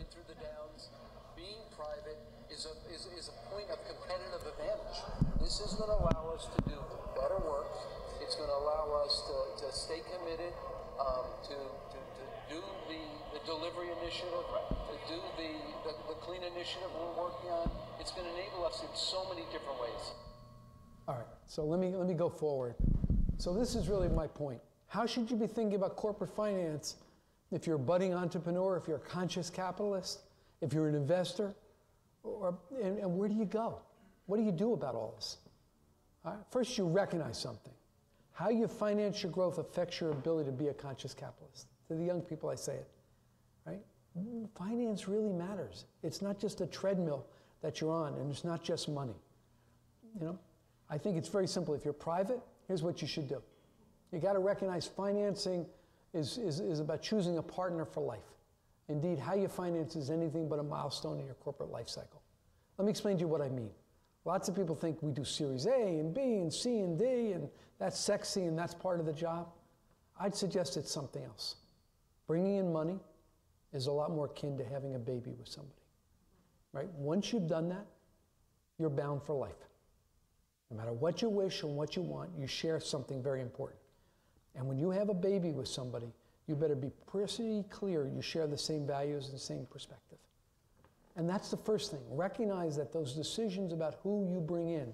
private is a, is, is a point of competitive advantage. This is going to allow us to do better work. It's going to allow us to, to stay committed, um, to, to, to do the, the delivery initiative, to do the, the, the clean initiative we're working on. It's going to enable us in so many different ways. All right, so let me, let me go forward. So this is really my point. How should you be thinking about corporate finance if you're a budding entrepreneur, if you're a conscious capitalist, if you're an investor, or, and, and where do you go? What do you do about all this? All right? First, you recognize something. How you finance your growth affects your ability to be a conscious capitalist. To the young people, I say it, right? Finance really matters. It's not just a treadmill that you're on, and it's not just money. You know, I think it's very simple. If you're private, here's what you should do. You got to recognize financing is, is, is about choosing a partner for life. Indeed, how you finance is anything but a milestone in your corporate life cycle. Let me explain to you what I mean. Lots of people think we do Series A and B and C and D, and that's sexy and that's part of the job. I'd suggest it's something else. Bringing in money is a lot more akin to having a baby with somebody. Right? Once you've done that, you're bound for life. No matter what you wish and what you want, you share something very important. And when you have a baby with somebody, you better be pretty clear you share the same values and same perspective. And that's the first thing. Recognize that those decisions about who you bring in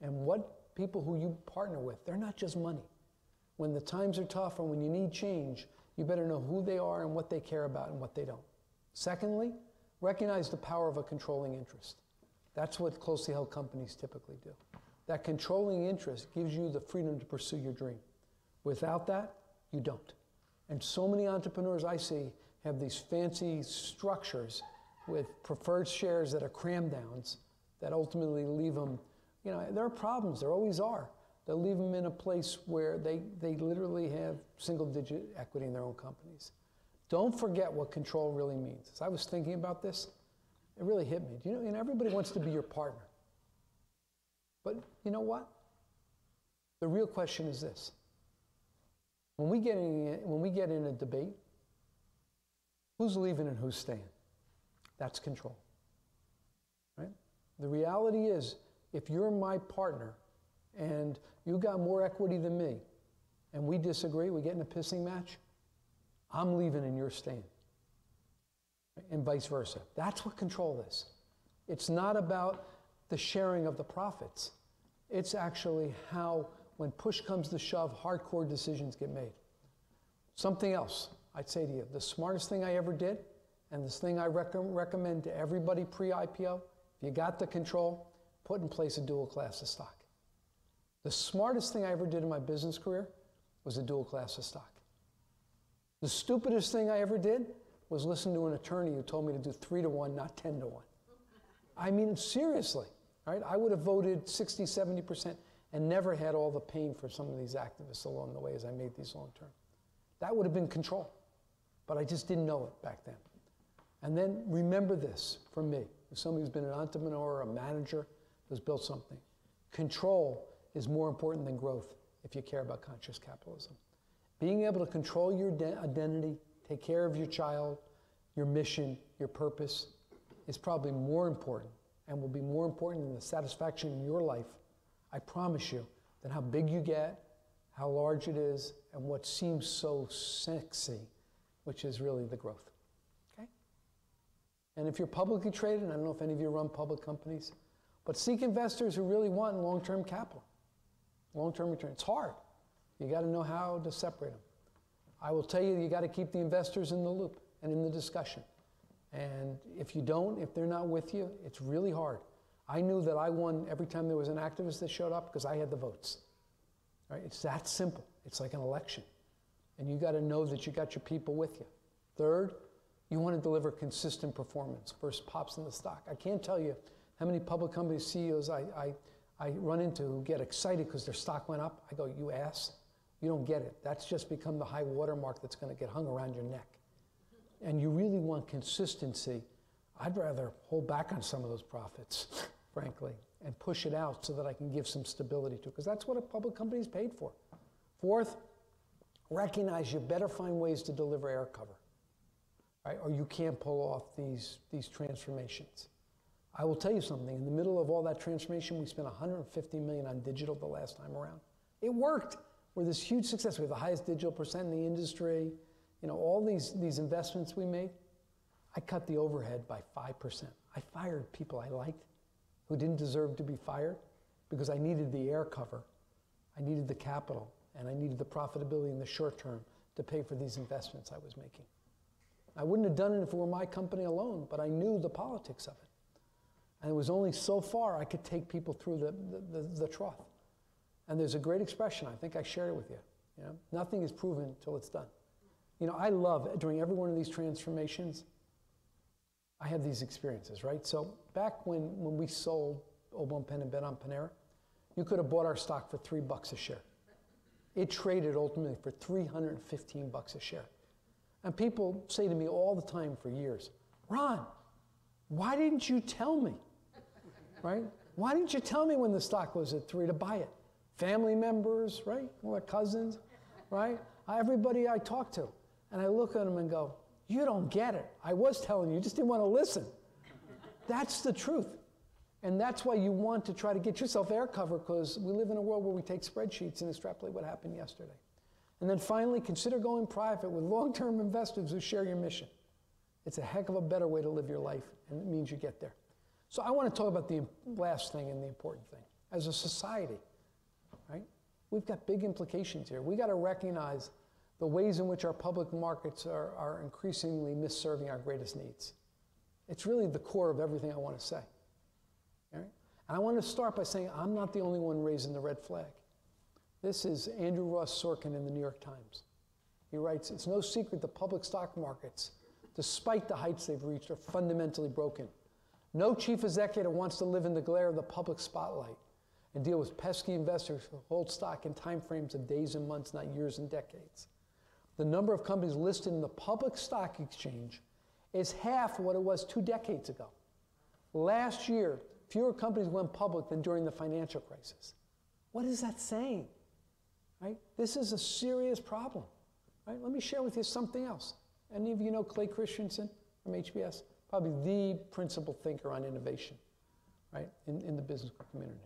and what people who you partner with, they're not just money. When the times are tough and when you need change, you better know who they are and what they care about and what they don't. Secondly, recognize the power of a controlling interest. That's what closely held companies typically do. That controlling interest gives you the freedom to pursue your dream. Without that, you don't. And so many entrepreneurs I see have these fancy structures with preferred shares that are cram downs that ultimately leave them, you know, there are problems, there always are. They'll leave them in a place where they, they literally have single digit equity in their own companies. Don't forget what control really means. As I was thinking about this, it really hit me. You know, and everybody wants to be your partner. But you know what? The real question is this when we get in, when we get in a debate, who's leaving and who's staying? That's control. Right? The reality is, if you're my partner and you got more equity than me, and we disagree, we get in a pissing match, I'm leaving and you're staying. And vice versa. That's what control is. It's not about the sharing of the profits. It's actually how when push comes to shove, hardcore decisions get made. Something else I'd say to you the smartest thing I ever did, and this thing I rec- recommend to everybody pre IPO, if you got the control, put in place a dual class of stock. The smartest thing I ever did in my business career was a dual class of stock. The stupidest thing I ever did was listen to an attorney who told me to do three to one, not 10 to one. I mean, seriously, right? I would have voted 60, 70% and never had all the pain for some of these activists along the way as I made these long term. That would have been control. But I just didn't know it back then. And then remember this from me, as somebody who's been an entrepreneur, or a manager, who's built something. Control is more important than growth if you care about conscious capitalism. Being able to control your identity, take care of your child, your mission, your purpose is probably more important and will be more important than the satisfaction in your life I promise you that how big you get, how large it is, and what seems so sexy, which is really the growth. Okay? And if you're publicly traded, I don't know if any of you run public companies, but seek investors who really want long term capital, long term return. It's hard. You got to know how to separate them. I will tell you, you got to keep the investors in the loop and in the discussion. And if you don't, if they're not with you, it's really hard. I knew that I won every time there was an activist that showed up because I had the votes. Right? It's that simple. It's like an election. And you got to know that you got your people with you. Third, you want to deliver consistent performance versus pops in the stock. I can't tell you how many public company CEOs I, I, I run into who get excited because their stock went up. I go, you ass, you don't get it. That's just become the high watermark that's going to get hung around your neck. And you really want consistency. I'd rather hold back on some of those profits frankly, and push it out so that I can give some stability to it, because that's what a public company is paid for. Fourth, recognize you better find ways to deliver air cover, right? Or you can't pull off these, these transformations. I will tell you something. In the middle of all that transformation, we spent 150 million on digital the last time around. It worked. We're this huge success. We have the highest digital percent in the industry. You know, all these, these investments we made, I cut the overhead by 5%. I fired people I liked who didn't deserve to be fired because I needed the air cover, I needed the capital, and I needed the profitability in the short term to pay for these investments I was making. I wouldn't have done it if it were my company alone, but I knew the politics of it. And it was only so far I could take people through the, the, the, the trough. And there's a great expression, I think I shared it with you. you know? Nothing is proven until it's done. You know, I love, during every one of these transformations, I have these experiences, right? So back when, when we sold Au Bon Pain and Bet on Panera, you could have bought our stock for three bucks a share. It traded ultimately for 315 bucks a share. And people say to me all the time for years, Ron, why didn't you tell me? Right? Why didn't you tell me when the stock was at three to buy it? Family members, right? Their cousins, right? Everybody I talk to. And I look at them and go, You don't get it. I was telling you, you just didn't want to listen. That's the truth. And that's why you want to try to get yourself air cover because we live in a world where we take spreadsheets and extrapolate what happened yesterday. And then finally, consider going private with long term investors who share your mission. It's a heck of a better way to live your life, and it means you get there. So I want to talk about the last thing and the important thing. As a society, right, we've got big implications here. We got to recognize the ways in which our public markets are, are increasingly misserving our greatest needs. It's really the core of everything I want to say. And I want to start by saying I'm not the only one raising the red flag. This is Andrew Ross Sorkin in the New York Times. He writes It's no secret the public stock markets, despite the heights they've reached, are fundamentally broken. No chief executive wants to live in the glare of the public spotlight and deal with pesky investors who hold stock in time frames of days and months, not years and decades. The number of companies listed in the public stock exchange is half what it was two decades ago. Last year, fewer companies went public than during the financial crisis. What is that saying? Right? This is a serious problem. Right? Let me share with you something else. Any of you know Clay Christensen from HBS? Probably the principal thinker on innovation, right, in, in the business community.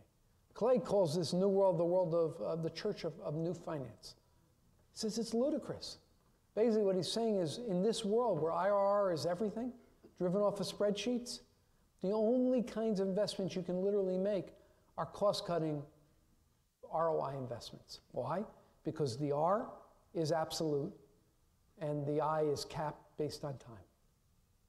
Clay calls this new world the world of uh, the church of, of new finance. He says it's ludicrous. Basically, what he's saying is in this world where IRR is everything, driven off of spreadsheets, the only kinds of investments you can literally make are cost cutting ROI investments. Why? Because the R is absolute and the I is capped based on time.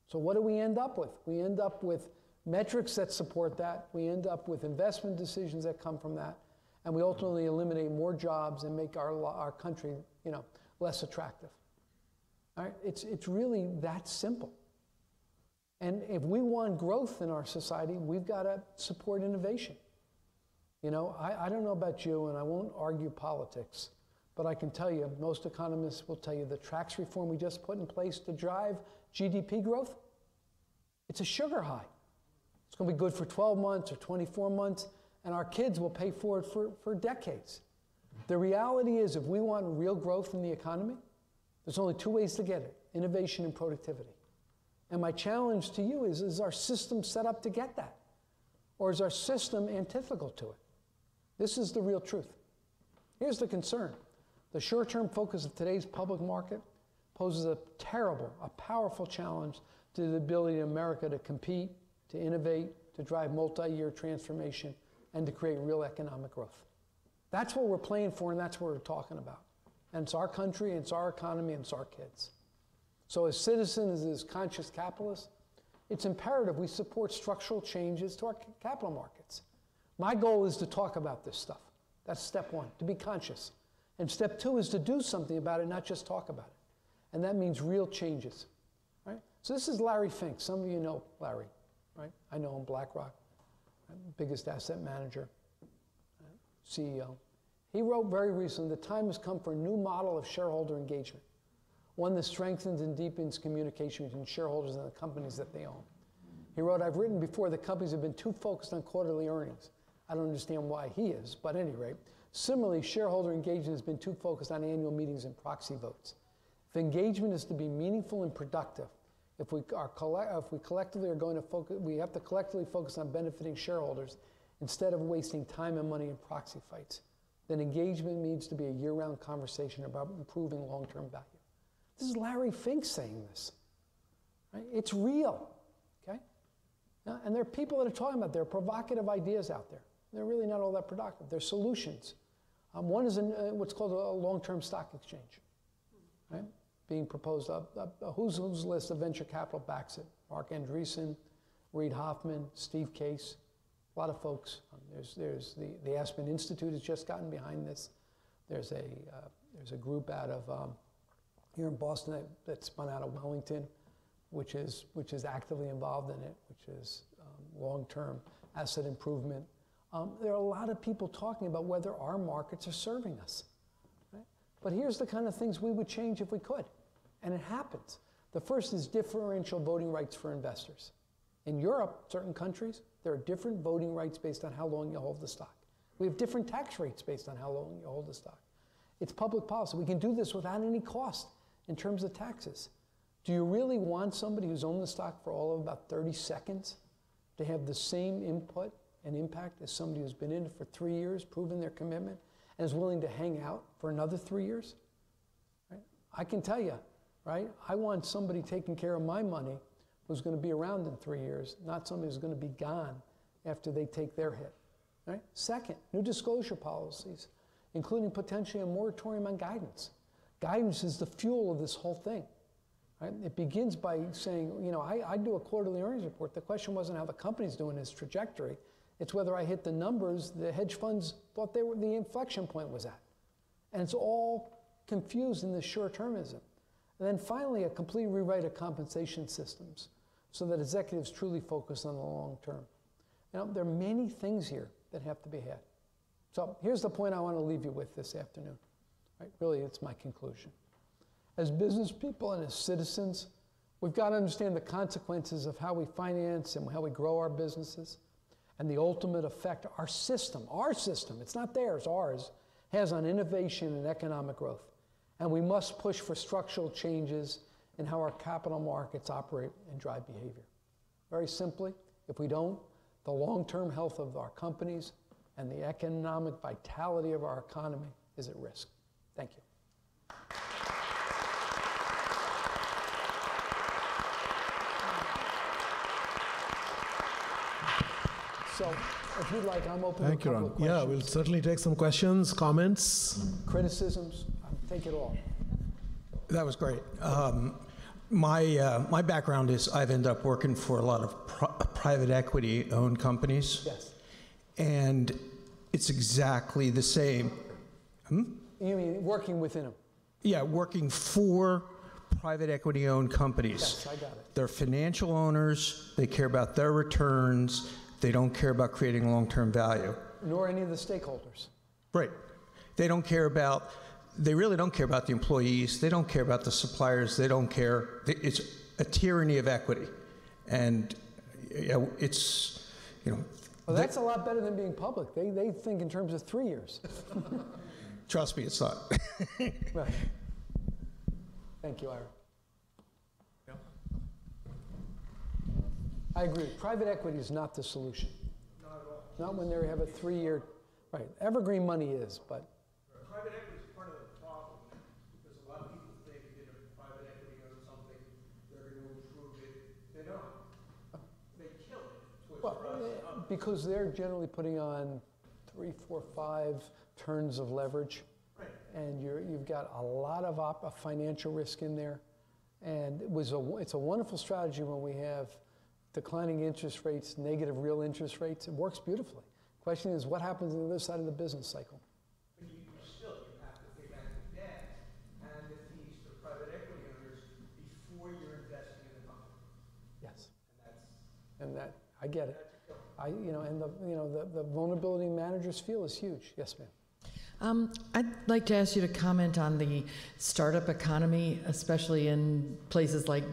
So, what do we end up with? We end up with metrics that support that, we end up with investment decisions that come from that, and we ultimately eliminate more jobs and make our, our country you know, less attractive. It's, it's really that simple. And if we want growth in our society, we've got to support innovation. You know, I, I don't know about you, and I won't argue politics, but I can tell you, most economists will tell you the tax reform we just put in place to drive GDP growth, it's a sugar high. It's going to be good for 12 months or 24 months, and our kids will pay for it for, for decades. The reality is, if we want real growth in the economy, there's only two ways to get it innovation and productivity. And my challenge to you is is our system set up to get that? Or is our system antithetical to it? This is the real truth. Here's the concern the short term focus of today's public market poses a terrible, a powerful challenge to the ability of America to compete, to innovate, to drive multi year transformation, and to create real economic growth. That's what we're playing for, and that's what we're talking about. And it's our country, and it's our economy, and it's our kids. So, as citizens, as conscious capitalists, it's imperative we support structural changes to our capital markets. My goal is to talk about this stuff. That's step one, to be conscious. And step two is to do something about it, not just talk about it. And that means real changes. Right? So this is Larry Fink. Some of you know Larry, right? I know him, BlackRock, biggest asset manager. CEO. He wrote very recently, the time has come for a new model of shareholder engagement one that strengthens and deepens communication between shareholders and the companies that they own. He wrote, I've written before that companies have been too focused on quarterly earnings. I don't understand why he is, but at any rate. Similarly, shareholder engagement has been too focused on annual meetings and proxy votes. If engagement is to be meaningful and productive, if we, are if we collectively are going to focus, we have to collectively focus on benefiting shareholders instead of wasting time and money in proxy fights. Then engagement needs to be a year round conversation about improving long term value. This is Larry Fink saying this. Right? It's real. Okay? And there are people that are talking about there are provocative ideas out there. They're really not all that productive. They're solutions. Um, one is uh, what's called a long-term stock exchange, right? Being proposed. Uh, who's whose list of venture capital backs it? Marc Andreessen, Reid Hoffman, Steve Case. A lot of folks. Um, there's there's the, the Aspen Institute has just gotten behind this. There's a uh, there's a group out of um, here in Boston that, that spun out of Wellington, which is which is actively involved in it, which is um, long-term asset improvement. Um, there are a lot of people talking about whether our markets are serving us. Right? But here's the kind of things we would change if we could, and it happens. The first is differential voting rights for investors. In Europe, certain countries, there are different voting rights based on how long you hold the stock. We have different tax rates based on how long you hold the stock. It's public policy. We can do this without any cost in terms of taxes. Do you really want somebody who's owned the stock for all of about 30 seconds to have the same input and impact as somebody who's been in it for three years, proven their commitment, and is willing to hang out for another three years? Right? I can tell you, right? I want somebody taking care of my money who's going to be around in three years, not somebody who's going to be gone after they take their hit. Right? Second, new disclosure policies, including potentially a moratorium on guidance. Guidance is the fuel of this whole thing. Right? It begins by saying, you know, I, I do a quarterly earnings report. The question wasn't how the company's doing its trajectory. It's whether I hit the numbers the hedge funds thought they were, the inflection point was at. And it's all confused in this short-termism. And then finally, a complete rewrite of compensation systems so that executives truly focus on the long term. Now, there are many things here that have to be had. So here's the point I want to leave you with this afternoon. Right? Really, it's my conclusion. As business people and as citizens, we've got to understand the consequences of how we finance and how we grow our businesses and the ultimate effect our system, our system, it's not theirs, ours, has on innovation and economic growth. And we must push for structural changes in how our capital markets operate and drive behavior. Very simply, if we don't, the long term health of our companies and the economic vitality of our economy is at risk. Thank you. So, if you'd like, I'm open Thank to you, a couple Ron. Yeah, we'll certainly take some questions, comments. criticisms. Take it all. That was great. Um, my uh, my background is I've ended up working for a lot of pri- private equity owned companies, Yes. and it's exactly the same. You mean working within them? Yeah, working for private equity owned companies. Yes, I got it. They're financial owners. They care about their returns. They don't care about creating long term value. Nor any of the stakeholders. Right. They don't care about, they really don't care about the employees. They don't care about the suppliers. They don't care. It's a tyranny of equity. And yeah, it's, you know, Well, that's a lot better than being public. They, they think in terms of three years. trust me, it's not. Right. Thank you, Ira. I agree. Private equity is not the solution. Not at all. Not when they have a three-year, right. Evergreen money is, but Private equity is part of the problem because a lot of people think that if private equity owns something, they're going to improve it. They don't. They kill it. Well, eh, because they're generally putting on three, four, five turns of leverage. Right. And you're, you've got a lot of op, financial risk in there. And it was a, it's a wonderful strategy when we have declining interest rates, negative real interest rates. It works beautifully. Question is, what happens on the other side of the business cycle? But you, you still, you have to pay back the debt and the fees to private equity owners before you're investing in the company. Yes. And that's, And that, I get it. I, you know, and the, you know, the, the vulnerability managers feel is huge. Yes, ma'am. Um, I'd like to ask you to comment on the startup economy, especially in places like,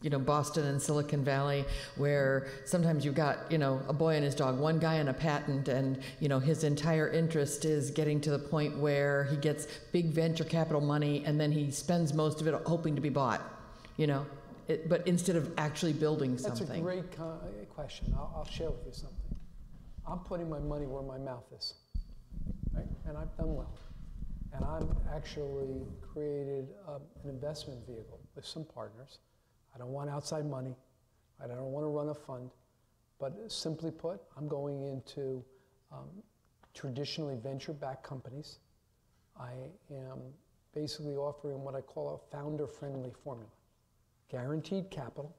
you know, Boston and Silicon Valley, where sometimes you've got, you know, a boy and his dog, one guy and a patent, and, you know, his entire interest is getting to the point where he gets big venture capital money and then he spends most of it hoping to be bought, you know, it, but instead of actually building something? That's a great co- question. I'll, I'll share with you something. I'm putting my money where my mouth is, right? And I've done well. And I've actually created um, an investment vehicle with some partners. I don't want outside money. I don't want to run a fund. But simply put, I'm going into um, traditionally venture-backed companies. I am basically offering what I call a founder-friendly formula. Guaranteed capital,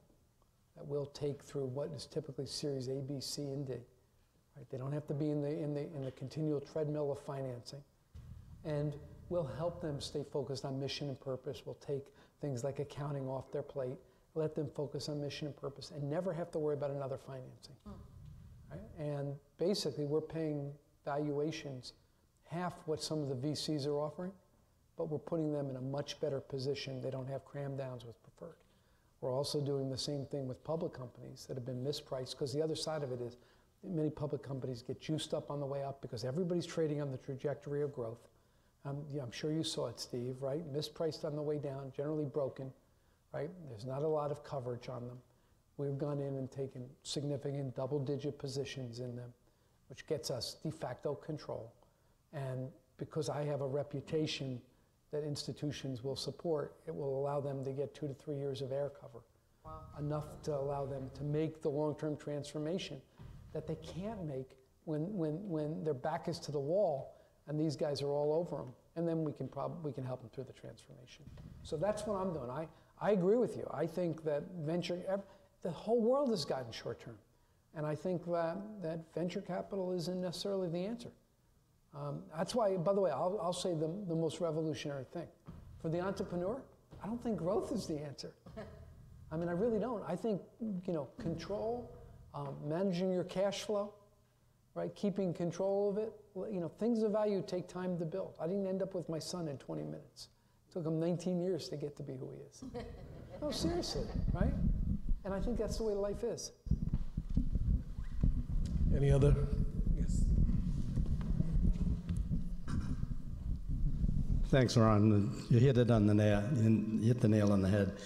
that we'll take through what is typically Series A, B, C, and D. Right? They don't have to be in the, in, the, in the continual treadmill of financing. And we'll help them stay focused on mission and purpose. We'll take things like accounting off their plate, let them focus on mission and purpose, and never have to worry about another financing. Hmm. Right? And basically, we're paying valuations half what some of the VCs are offering, but we're putting them in a much better position. They don't have cram downs with. We're also doing the same thing with public companies that have been mispriced because the other side of it is many public companies get juiced up on the way up because everybody's trading on the trajectory of growth. Um, yeah, I'm sure you saw it, Steve, right? Mispriced on the way down, generally broken, right? There's not a lot of coverage on them. We've gone in and taken significant double digit positions in them, which gets us de facto control. And because I have a reputation that institutions will support, it will allow them to get two to three years of air cover. Enough to allow them to make the long term transformation that they can't make when, when, when their back is to the wall and these guys are all over them. And then we can, prob- we can help them through the transformation. So that's what I'm doing. I, I agree with you. I think that venture, the whole world has gotten short term. And I think that, that venture capital isn't necessarily the answer. Um, that's why, by the way, I'll, I'll say the, the most revolutionary thing. For the entrepreneur, I don't think growth is the answer. I mean, I really don't. I think, you know, control, um, managing your cash flow, right? Keeping control of it. You know, things of value take time to build. I didn't end up with my son in 20 minutes. It took him 19 years to get to be who he is. no, seriously, right? And I think that's the way life is. Any other? Yes. Thanks, Ron. You hit it on the nail. You hit the nail on the head.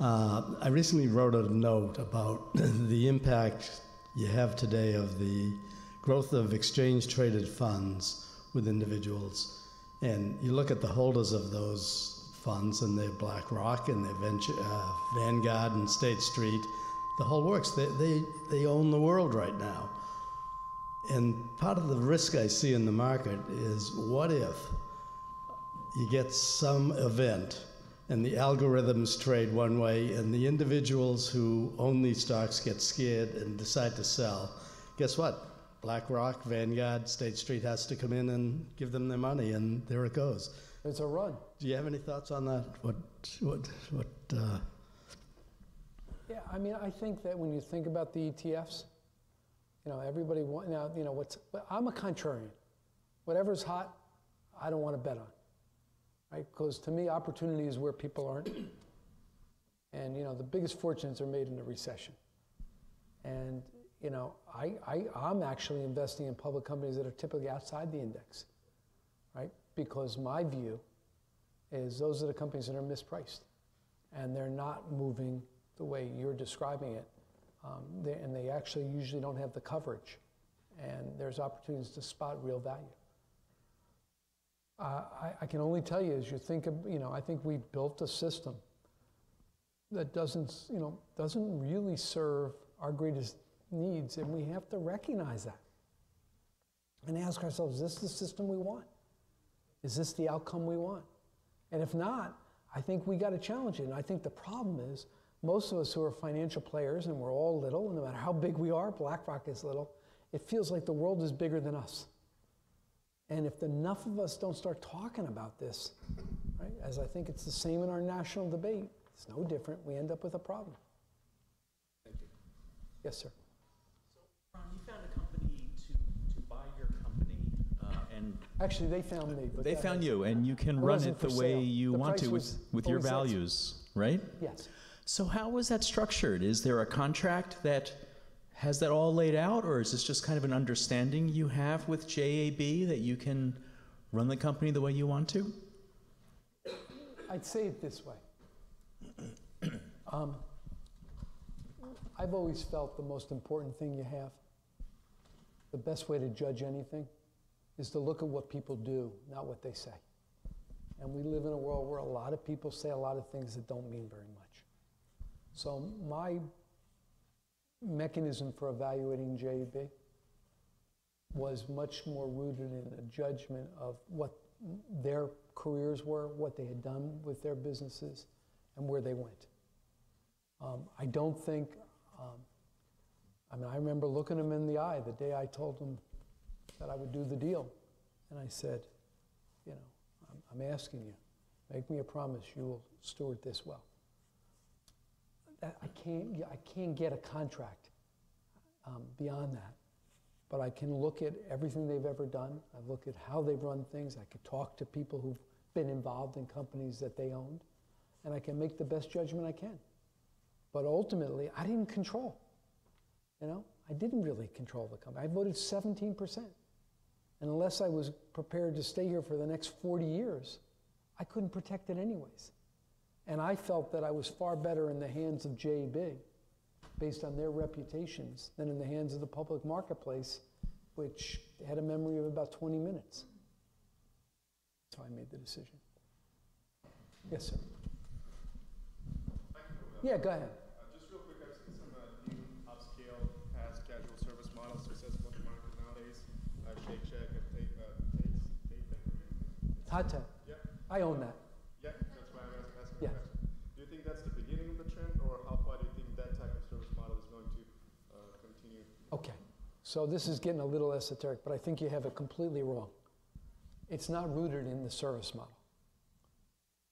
Uh, I recently wrote a note about the impact you have today of the growth of exchange-traded funds with individuals, and you look at the holders of those funds, and they're BlackRock and they're Venture, uh, Vanguard and State Street, the whole works. They, they they own the world right now, and part of the risk I see in the market is what if you get some event and the algorithms trade one way and the individuals who own these stocks get scared and decide to sell guess what blackrock vanguard state street has to come in and give them their money and there it goes It's a run. do you have any thoughts on that what what what uh, Yeah, I mean, I think that when you think about the ETFs, you know, everybody want now. You know, what's? I'm a contrarian. Whatever's hot, I don't want to bet on, right? Because to me, opportunity is where people aren't. And you know, the biggest fortunes are made in a recession. And you know, I, I I'm actually investing in public companies that are typically outside the index, right? Because my view is those are the companies that are mispriced and they're not moving the way you're describing it. Um, they, and they actually usually don't have the coverage. And there's opportunities to spot real value. I, I can only tell you as you think of, you know, I think we built a system that doesn't, you know, doesn't really serve our greatest needs, and we have to recognize that and ask ourselves: Is this the system we want? Is this the outcome we want? And if not, I think we got to challenge it. And I think the problem is most of us who are financial players, and we're all little, and no matter how big we are, BlackRock is little, it feels like the world is bigger than us. And if enough of us don't start talking about this, right, as I think it's the same in our national debate, it's no different. We end up with a problem. Thank you. Yes, sir. So, Ron, you found a company to, to buy your company, uh, and Actually, they found me. But they found ahead. you, and you can run it the for way sale. you The want to with, with your always set. values, right? Yes. So how was that structured? Is there a contract that has that all laid out, or is this just kind of an understanding you have with JAB that you can run the company the way you want to? I'd say it this way. Um, I've always felt the most important thing you have, the best way to judge anything, is to look at what people do, not what they say. And we live in a world where a lot of people say a lot of things that don't mean very much. So my mechanism for evaluating JAB was much more rooted in a judgment of what their careers were, what they had done with their businesses, and where they went. Um, I don't think, um, I mean, I remember looking him in the eye the day I told him that I would do the deal. And I said, you know, I'm, I'm asking you, make me a promise you will steward this well. I, can't, I can't get a contract um, beyond that. But I can look at everything they've ever done. I look at how they've run things. I could talk to people who've been involved in companies that they owned. And I can make the best judgment I can. But ultimately, I didn't control. You know, I didn't really control the company. I voted 17%. And unless I was prepared to stay here for the next 40 years, I couldn't protect it anyways. And I felt that I was far better in the hands of JAB based on their reputations than in the hands of the public marketplace, which had a memory of about 20 minutes. That's how I made the decision. Yes, sir. Yeah, go ahead. Uh, Just real quick, I've seen some uh, new upscale fast casual service models successful in the market nowadays. Uh, Shake Shack and Take, uh, Takes, Take That. Tata. Yeah, I own that. yeah, that's why I'm asking asking Yeah. the question. Do you think that's the beginning of the trend, or how far do you think that type of service model is going to uh, continue? Okay. So this is getting a little esoteric, but I think you have it completely wrong. It's not rooted in the service model.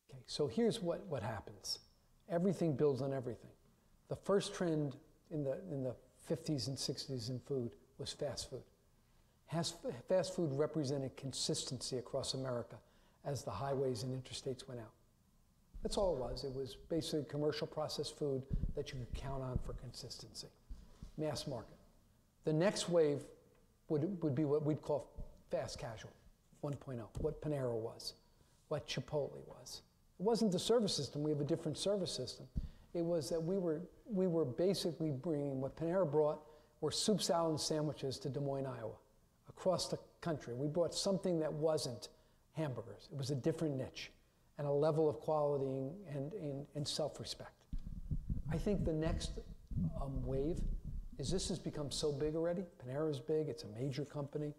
Okay, so here's what, what happens. Everything builds on everything. The first trend in the, in the 50s and 60s in food was fast food. Has, fast food represented consistency across America as the highways and interstates went out. That's all it was. It was basically commercial processed food that you could count on for consistency. Mass market. The next wave would, would be what we'd call fast casual 1.0, what Panera was, what Chipotle was. It wasn't the service system, we have a different service system. It was that we were, we were basically bringing what Panera brought were soup, salad, and sandwiches to Des Moines, Iowa, across the country. We brought something that wasn't hamburgers, it was a different niche and a level of quality and, and, and self respect. I think the next um, wave is this has become so big already. Panera is big, it's a major company.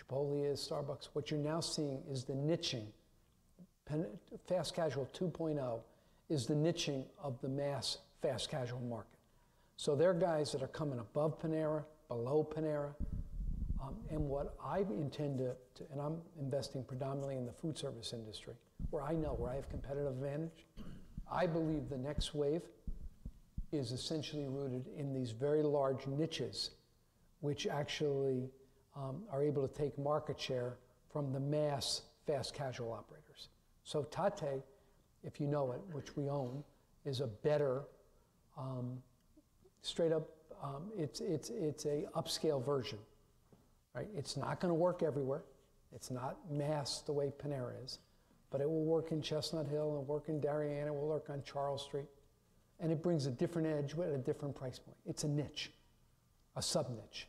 Chipotle is, Starbucks. What you're now seeing is the niching. Fast casual 2.0 is the niching of the mass fast casual market. So they're guys that are coming above Panera, below Panera. Um, and what I intend to, to, and I'm investing predominantly in the food service industry, where I know, where I have competitive advantage. I believe the next wave is essentially rooted in these very large niches, which actually um, are able to take market share from the mass fast casual operators. So Tatte, if you know it, which we own, is a better, um, straight up, um, it's, it's, it's a upscale version, right? It's not going to work everywhere. It's not mass the way Panera is, but it will work in Chestnut Hill and work in Darien, it will work on Charles Street. And it brings a different edge at a different price point. It's a niche, a sub niche.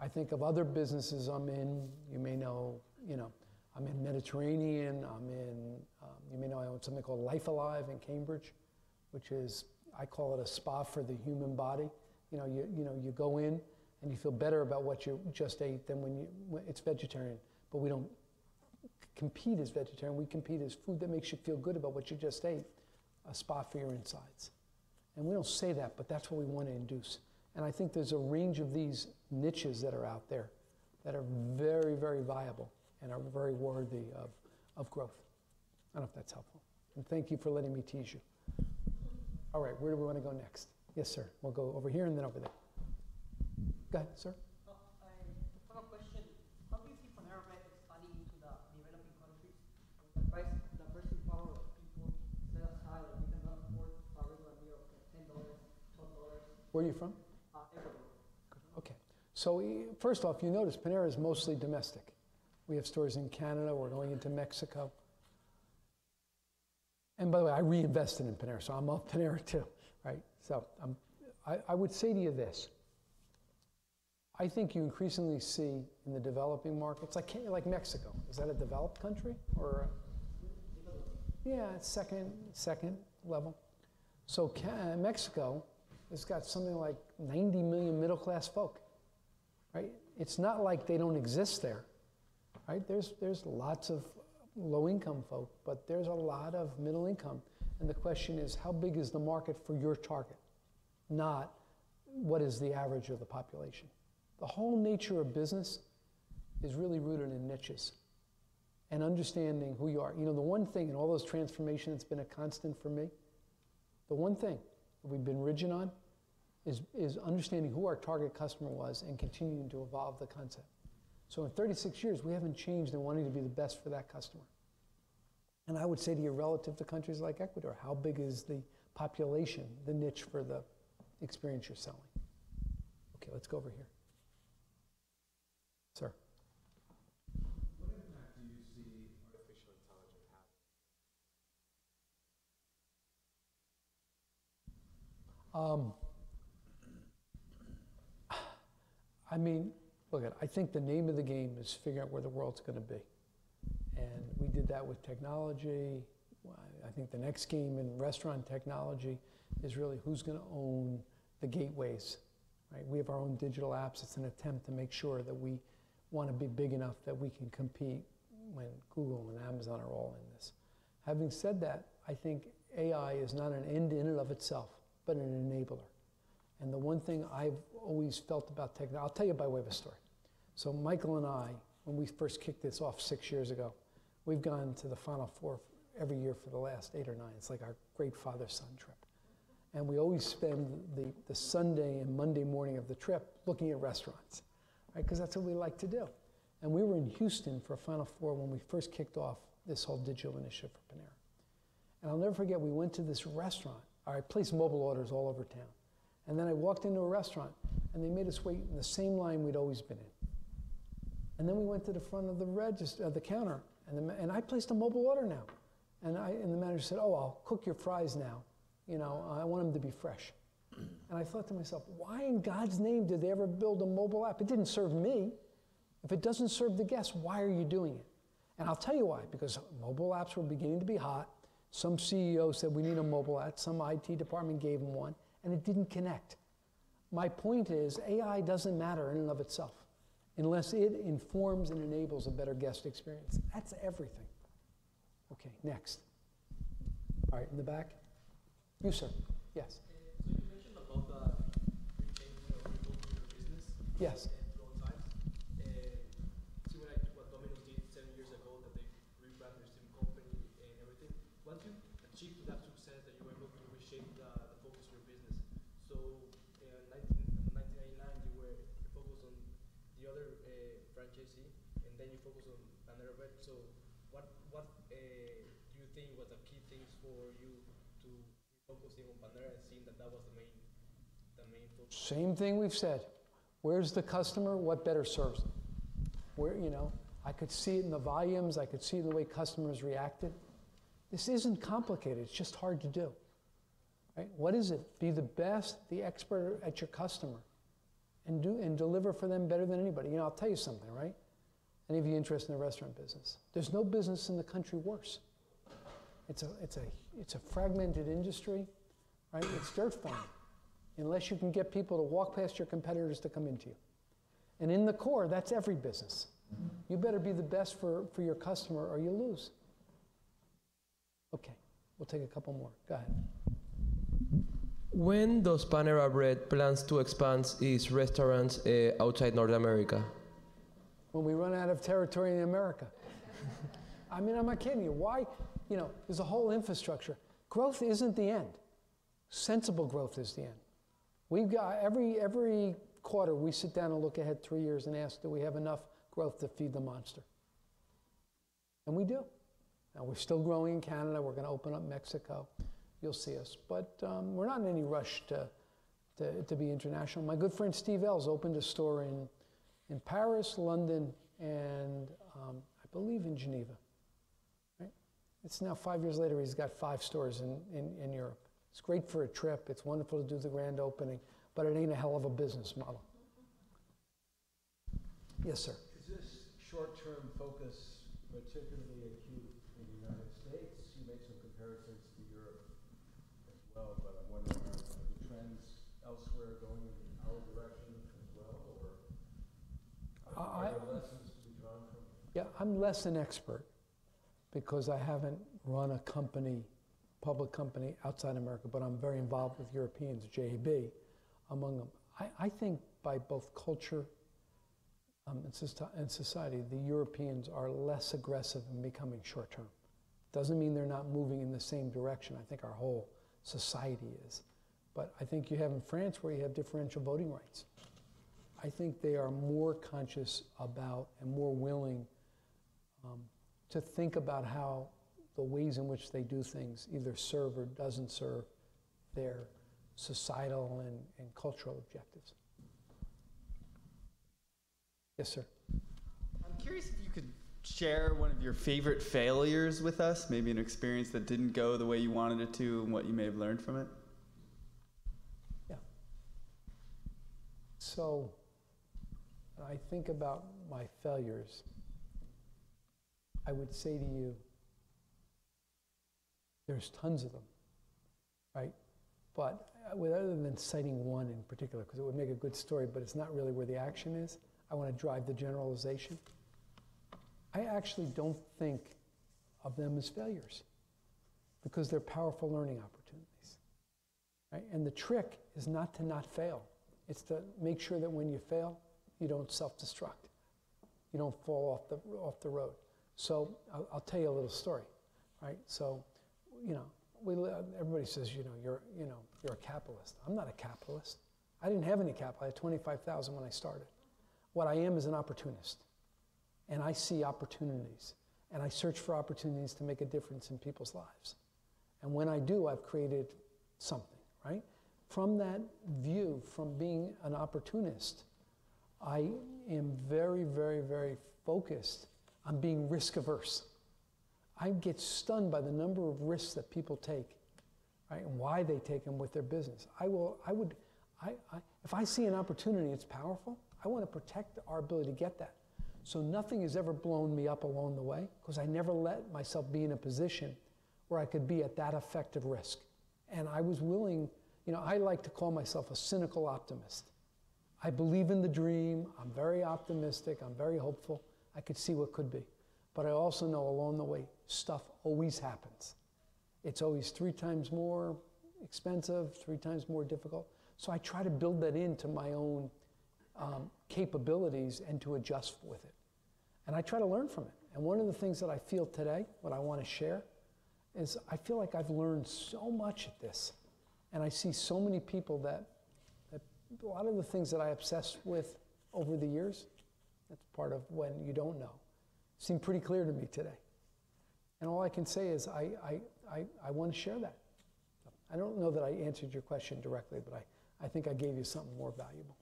I think of other businesses I'm in, you may know, you know, I'm in Mediterranean, I'm in, um, you may know I own something called Life Alive in Cambridge, which is, I call it a spa for the human body. You know, you, you know, you go in and you feel better about what you just ate than when you, when it's vegetarian. But we don't compete as vegetarian, we compete as food that makes you feel good about what you just ate, a spa for your insides. And we don't say that, but that's what we want to induce. And I think there's a range of these niches that are out there that are very, very viable and are very worthy of, of growth. I don't know if that's helpful. And thank you for letting me tease you. All right, where do we want to go next? Yes, sir. We'll go over here and then over there. Go ahead, sir. Uh, I have a question. How do you see Panera Bread expanding into the developing countries? The price, the purchasing power of people set aside, and we cannot afford a regular meal of ten dollars, twelve dollars, Where are you from? uh. Okay. So first off, you notice Panera is mostly domestic. We have stores in Canada. We're going into Mexico. And by the way, I reinvested in Panera, so I'm off Panera too, right? So I'm, I, I would say to you this. I think you increasingly see in the developing markets, like, like Mexico. Is that a developed country or? A, yeah, second, second level. So Mexico has got something like 90 million middle class folk, right? It's not like they don't exist there, right? There's, there's lots of low income folk, but there's a lot of middle income. And the question is, how big is the market for your target? Not, what is the average of the population. The whole nature of business is really rooted in niches and understanding who you are. You know, the one thing in all those transformations that's been a constant for me, the one thing we've been rigid on is, is understanding who our target customer was and continuing to evolve the concept. So in 36 years, we haven't changed in wanting to be the best for that customer. And I would say to you, relative to countries like Ecuador, how big is the population, the niche for the experience you're selling? Okay, let's go over here. Sir. What impact do you see artificial intelligence having? Um, I mean, look at, I think the name of the game is figuring out where the world's going to be. And we did that with technology. I think the next game in restaurant technology is really who's going to own the gateways, right? We have our own digital apps. It's an attempt to make sure that we want to be big enough that we can compete when Google and Amazon are all in this. Having said that, I think AI is not an end in and of itself, but an enabler. And the one thing I've always felt about technology, I'll tell you by way of a story. So Michael and I, when we first kicked this off six years ago, we've gone to the Final Four every year for the last eight or nine. It's like our great father-son trip. And we always spend the, the Sunday and Monday morning of the trip looking at restaurants, right? Because that's what we like to do. And we were in Houston for a Final Four when we first kicked off this whole digital initiative for Panera. And I'll never forget, we went to this restaurant. I placed mobile orders all over town. And then I walked into a restaurant, and they made us wait in the same line we'd always been in. And then we went to the front of the register, uh, the counter, and, the, and I placed a mobile order now. And, I, and the manager said, "Oh, I'll cook your fries now. You know, I want them to be fresh." And I thought to myself, why in God's name did they ever build a mobile app? It didn't serve me. If it doesn't serve the guests, why are you doing it? And I'll tell you why. Because mobile apps were beginning to be hot. Some CEO said we need a mobile app. Some IT department gave them one and it didn't connect. My point is, AI doesn't matter in and of itself unless it informs and enables a better guest experience. That's everything. Okay, next. All right, in the back. You, sir. Yes. So you mentioned about the uh, rebuilding your business. Yes. And throughout times. And see what, I, what Domino's did seven years ago that they rebranded their SIM company and everything. Once you achieved that success that you were able to reshape the, the focus of your business. So in 19, 1999 you were focused on the other uh, franchisee focused on So what what uh, do you think was the key things for you to focusing on and seeing that that was the main the main focus? Same thing we've said. Where's the customer? What better serves them? Where, you know, I could see it in the volumes, I could see the way customers reacted. This isn't complicated, it's just hard to do. Right? What is it? Be the best, the expert at your customer, and do and deliver for them better than anybody. You know, I'll tell you something, right? Any of you interested in the restaurant business? There's no business in the country worse. It's a, it's a, it's a fragmented industry, right? It's dirt farming, unless you can get people to walk past your competitors to come into you. And in the core, that's every business. You better be the best for, for your customer or you lose. Okay, we'll take a couple more. Go ahead. When does Panera Bread plans to expand its restaurants uh, outside North America? When we run out of territory in America. I mean, I'm not kidding you. Why? You know, there's a whole infrastructure. Growth isn't the end. Sensible growth is the end. We've got every every quarter we sit down and look ahead three years and ask, do we have enough growth to feed the monster? And we do. Now we're still growing in Canada. We're going to open up Mexico. You'll see us, but um, we're not in any rush to, to, to be international. My good friend Steve Ells opened a store in in Paris, London, and um, I believe in Geneva. Right? It's now five years later. He's got five stores in, in, in Europe. It's great for a trip. It's wonderful to do the grand opening, but it ain't a hell of a business model. Yes, sir. Is this short-term focus particularly acute in the United States? You made some comparisons to Europe as well, but I'm wondering are the trends elsewhere going in our direction as well, or are I, there lessons to be drawn from? Yeah, I'm less an expert because I haven't run a company, public company outside America, but I'm very involved with Europeans, JAB, among them. I, I think by both culture um, and, and society, the Europeans are less aggressive in becoming short term. Doesn't mean they're not moving in the same direction. I think our whole society is. But I think you have in France where you have differential voting rights. I think they are more conscious about and more willing um, to think about how the ways in which they do things either serve or doesn't serve their societal and, and cultural objectives. Yes, sir. I'm curious if you could share one of your favorite failures with us, maybe an experience that didn't go the way you wanted it to and what you may have learned from it. Yeah. So, I think about my failures, I would say to you, there's tons of them, right? But uh, other than citing one in particular, because it would make a good story, but it's not really where the action is, I want to drive the generalization. I actually don't think of them as failures because they're powerful learning opportunities. Right? And the trick is not to not fail. It's to make sure that when you fail, you don't self-destruct. You don't fall off the, off the road. So I'll, I'll tell you a little story, right? So, you know, we, everybody says, you know, you're, you know, you're a capitalist. I'm not a capitalist. I didn't have any capital. I had 25,000 when I started. What I am is an opportunist. And I see opportunities. And I search for opportunities to make a difference in people's lives. And when I do, I've created something, right? From that view, from being an opportunist, I am very, very, very focused on being risk averse. I get stunned by the number of risks that people take, right, and why they take them with their business. I will, I would, I, I, if I see an opportunity, it's powerful. I want to protect our ability to get that. So nothing has ever blown me up along the way because I never let myself be in a position where I could be at that effective risk. And I was willing, you know, I like to call myself a cynical optimist. I believe in the dream. I'm very optimistic. I'm very hopeful. I could see what could be. But I also know along the way, stuff always happens. It's always three times more expensive, three times more difficult. So I try to build that into my own um, capabilities and to adjust with it. And I try to learn from it. And one of the things that I feel today, what I want to share, is I feel like I've learned so much at this. And I see so many people that, that a lot of the things that I obsessed with over the years, that's part of when you don't know, Seemed pretty clear to me today. And all I can say is I, I, I, I want to share that. I don't know that I answered your question directly, but I, I think I gave you something more valuable.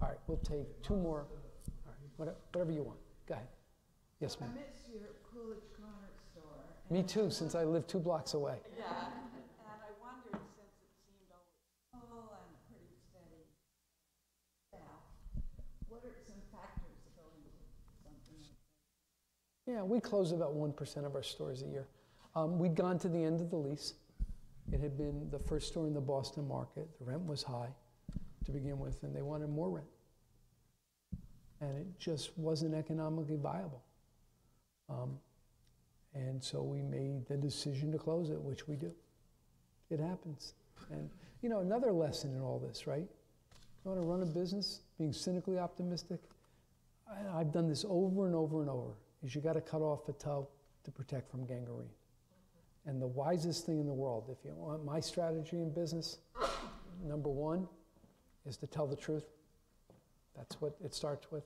All right, we'll take two more. All right, whatever you want. Go ahead. Yes, ma'am. I miss your Coolidge Corner store. Me too, since I live two blocks away. Yeah, and I wondered since it seemed always full and pretty steady staff, what are some factors that go into something like that? Yeah, we close about 1% of our stores a year. Um, we'd gone to the end of the lease. It had been the first store in the Boston market. The rent was high to begin with, and they wanted more rent. And it just wasn't economically viable. Um, and so we made the decision to close it, which we do. It happens. And, you know, another lesson in all this, right? You want to run a business, being cynically optimistic? I, I've done this over and over and over, is you got to cut off a toe to protect from gangrene. And the wisest thing in the world, if you want my strategy in business, number one is to tell the truth. That's what it starts with.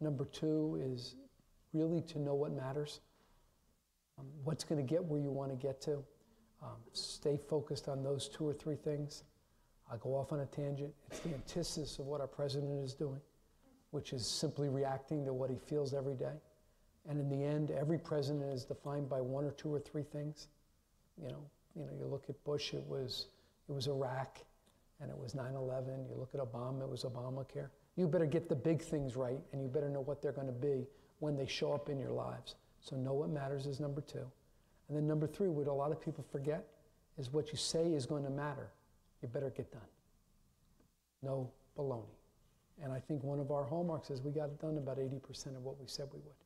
Number two is really to know what matters, um, what's going to get where you want to get to. Um, stay focused on those two or three things. I'll go off on a tangent. It's the antithesis of what our president is doing, which is simply reacting to what he feels every day. And in the end, every president is defined by one or two or three things. You know, you know, you look at Bush, it was it was Iraq, and it was 9/11. You look at Obama, it was Obamacare. You better get the big things right, and you better know what they're going to be when they show up in your lives. So know what matters is number two. And then number three, what a lot of people forget is what you say is going to matter. You better get done. No baloney. And I think one of our hallmarks is we got it done about 80% of what we said we would.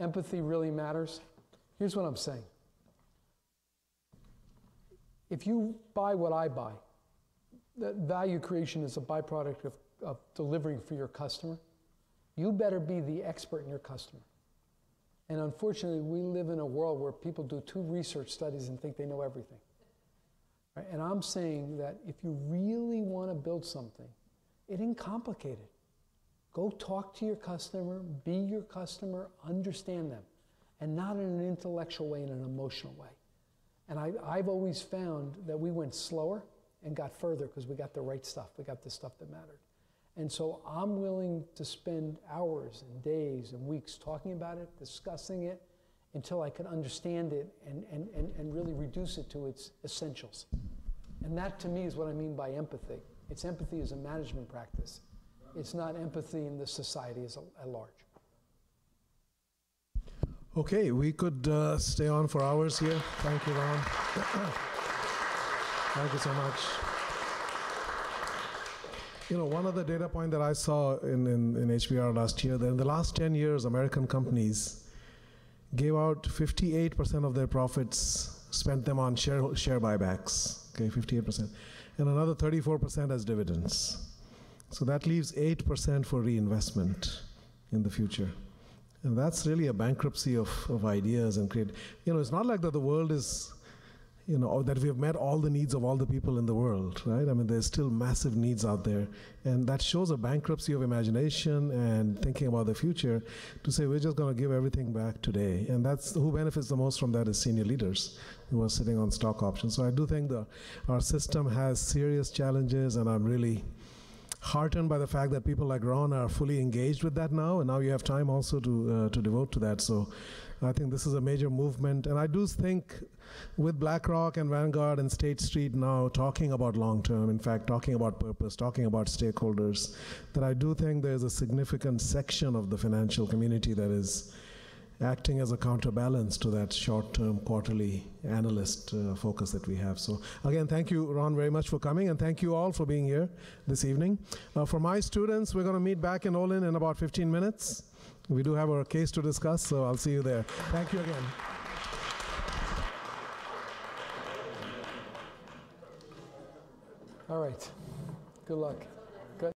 empathy really matters, here's what I'm saying. If you buy what I buy, that value creation is a byproduct of, of delivering for your customer, you better be the expert in your customer. And unfortunately, we live in a world where people do two research studies and think they know everything. Right? And I'm saying that if you really want to build something, it ain't complicated. Go talk to your customer, be your customer, understand them, and not in an intellectual way, in an emotional way. And I, I've always found that we went slower and got further because we got the right stuff. We got the stuff that mattered. And so I'm willing to spend hours and days and weeks talking about it, discussing it, until I can understand it and, and, and, and really reduce it to its essentials. And that to me is what I mean by empathy. It's empathy as a management practice. It's not empathy in the society as a, at large. Okay, we could uh, stay on for hours here. Thank you, Ron. Thank you so much. You know, one other data point that I saw in, in, in HBR last year, that in the last 10 years, American companies gave out 58% of their profits, spent them on share, share buybacks, okay, 58%, and another 34% as dividends. So that leaves 8% for reinvestment in the future. And that's really a bankruptcy of, of ideas and create. You know, it's not like that the world is, you know, that we have met all the needs of all the people in the world, right? I mean, there's still massive needs out there. And that shows a bankruptcy of imagination and thinking about the future to say we're just going to give everything back today. And that's who benefits the most from that is senior leaders who are sitting on stock options. So I do think the, our system has serious challenges, and I'm really heartened by the fact that people like Ron are fully engaged with that now, and now you have time also to uh, to devote to that. So, I think this is a major movement, and I do think with BlackRock and Vanguard and State Street now talking about long term, in fact, talking about purpose, talking about stakeholders, that I do think there's a significant section of the financial community that is acting as a counterbalance to that short-term quarterly analyst uh, focus that we have. So again, thank you, Ron, very much for coming, and thank you all for being here this evening. Uh, for my students, we're going to meet back in Olin in about 15 minutes. We do have our case to discuss, so I'll see you there. Thank you again. All right. Good luck.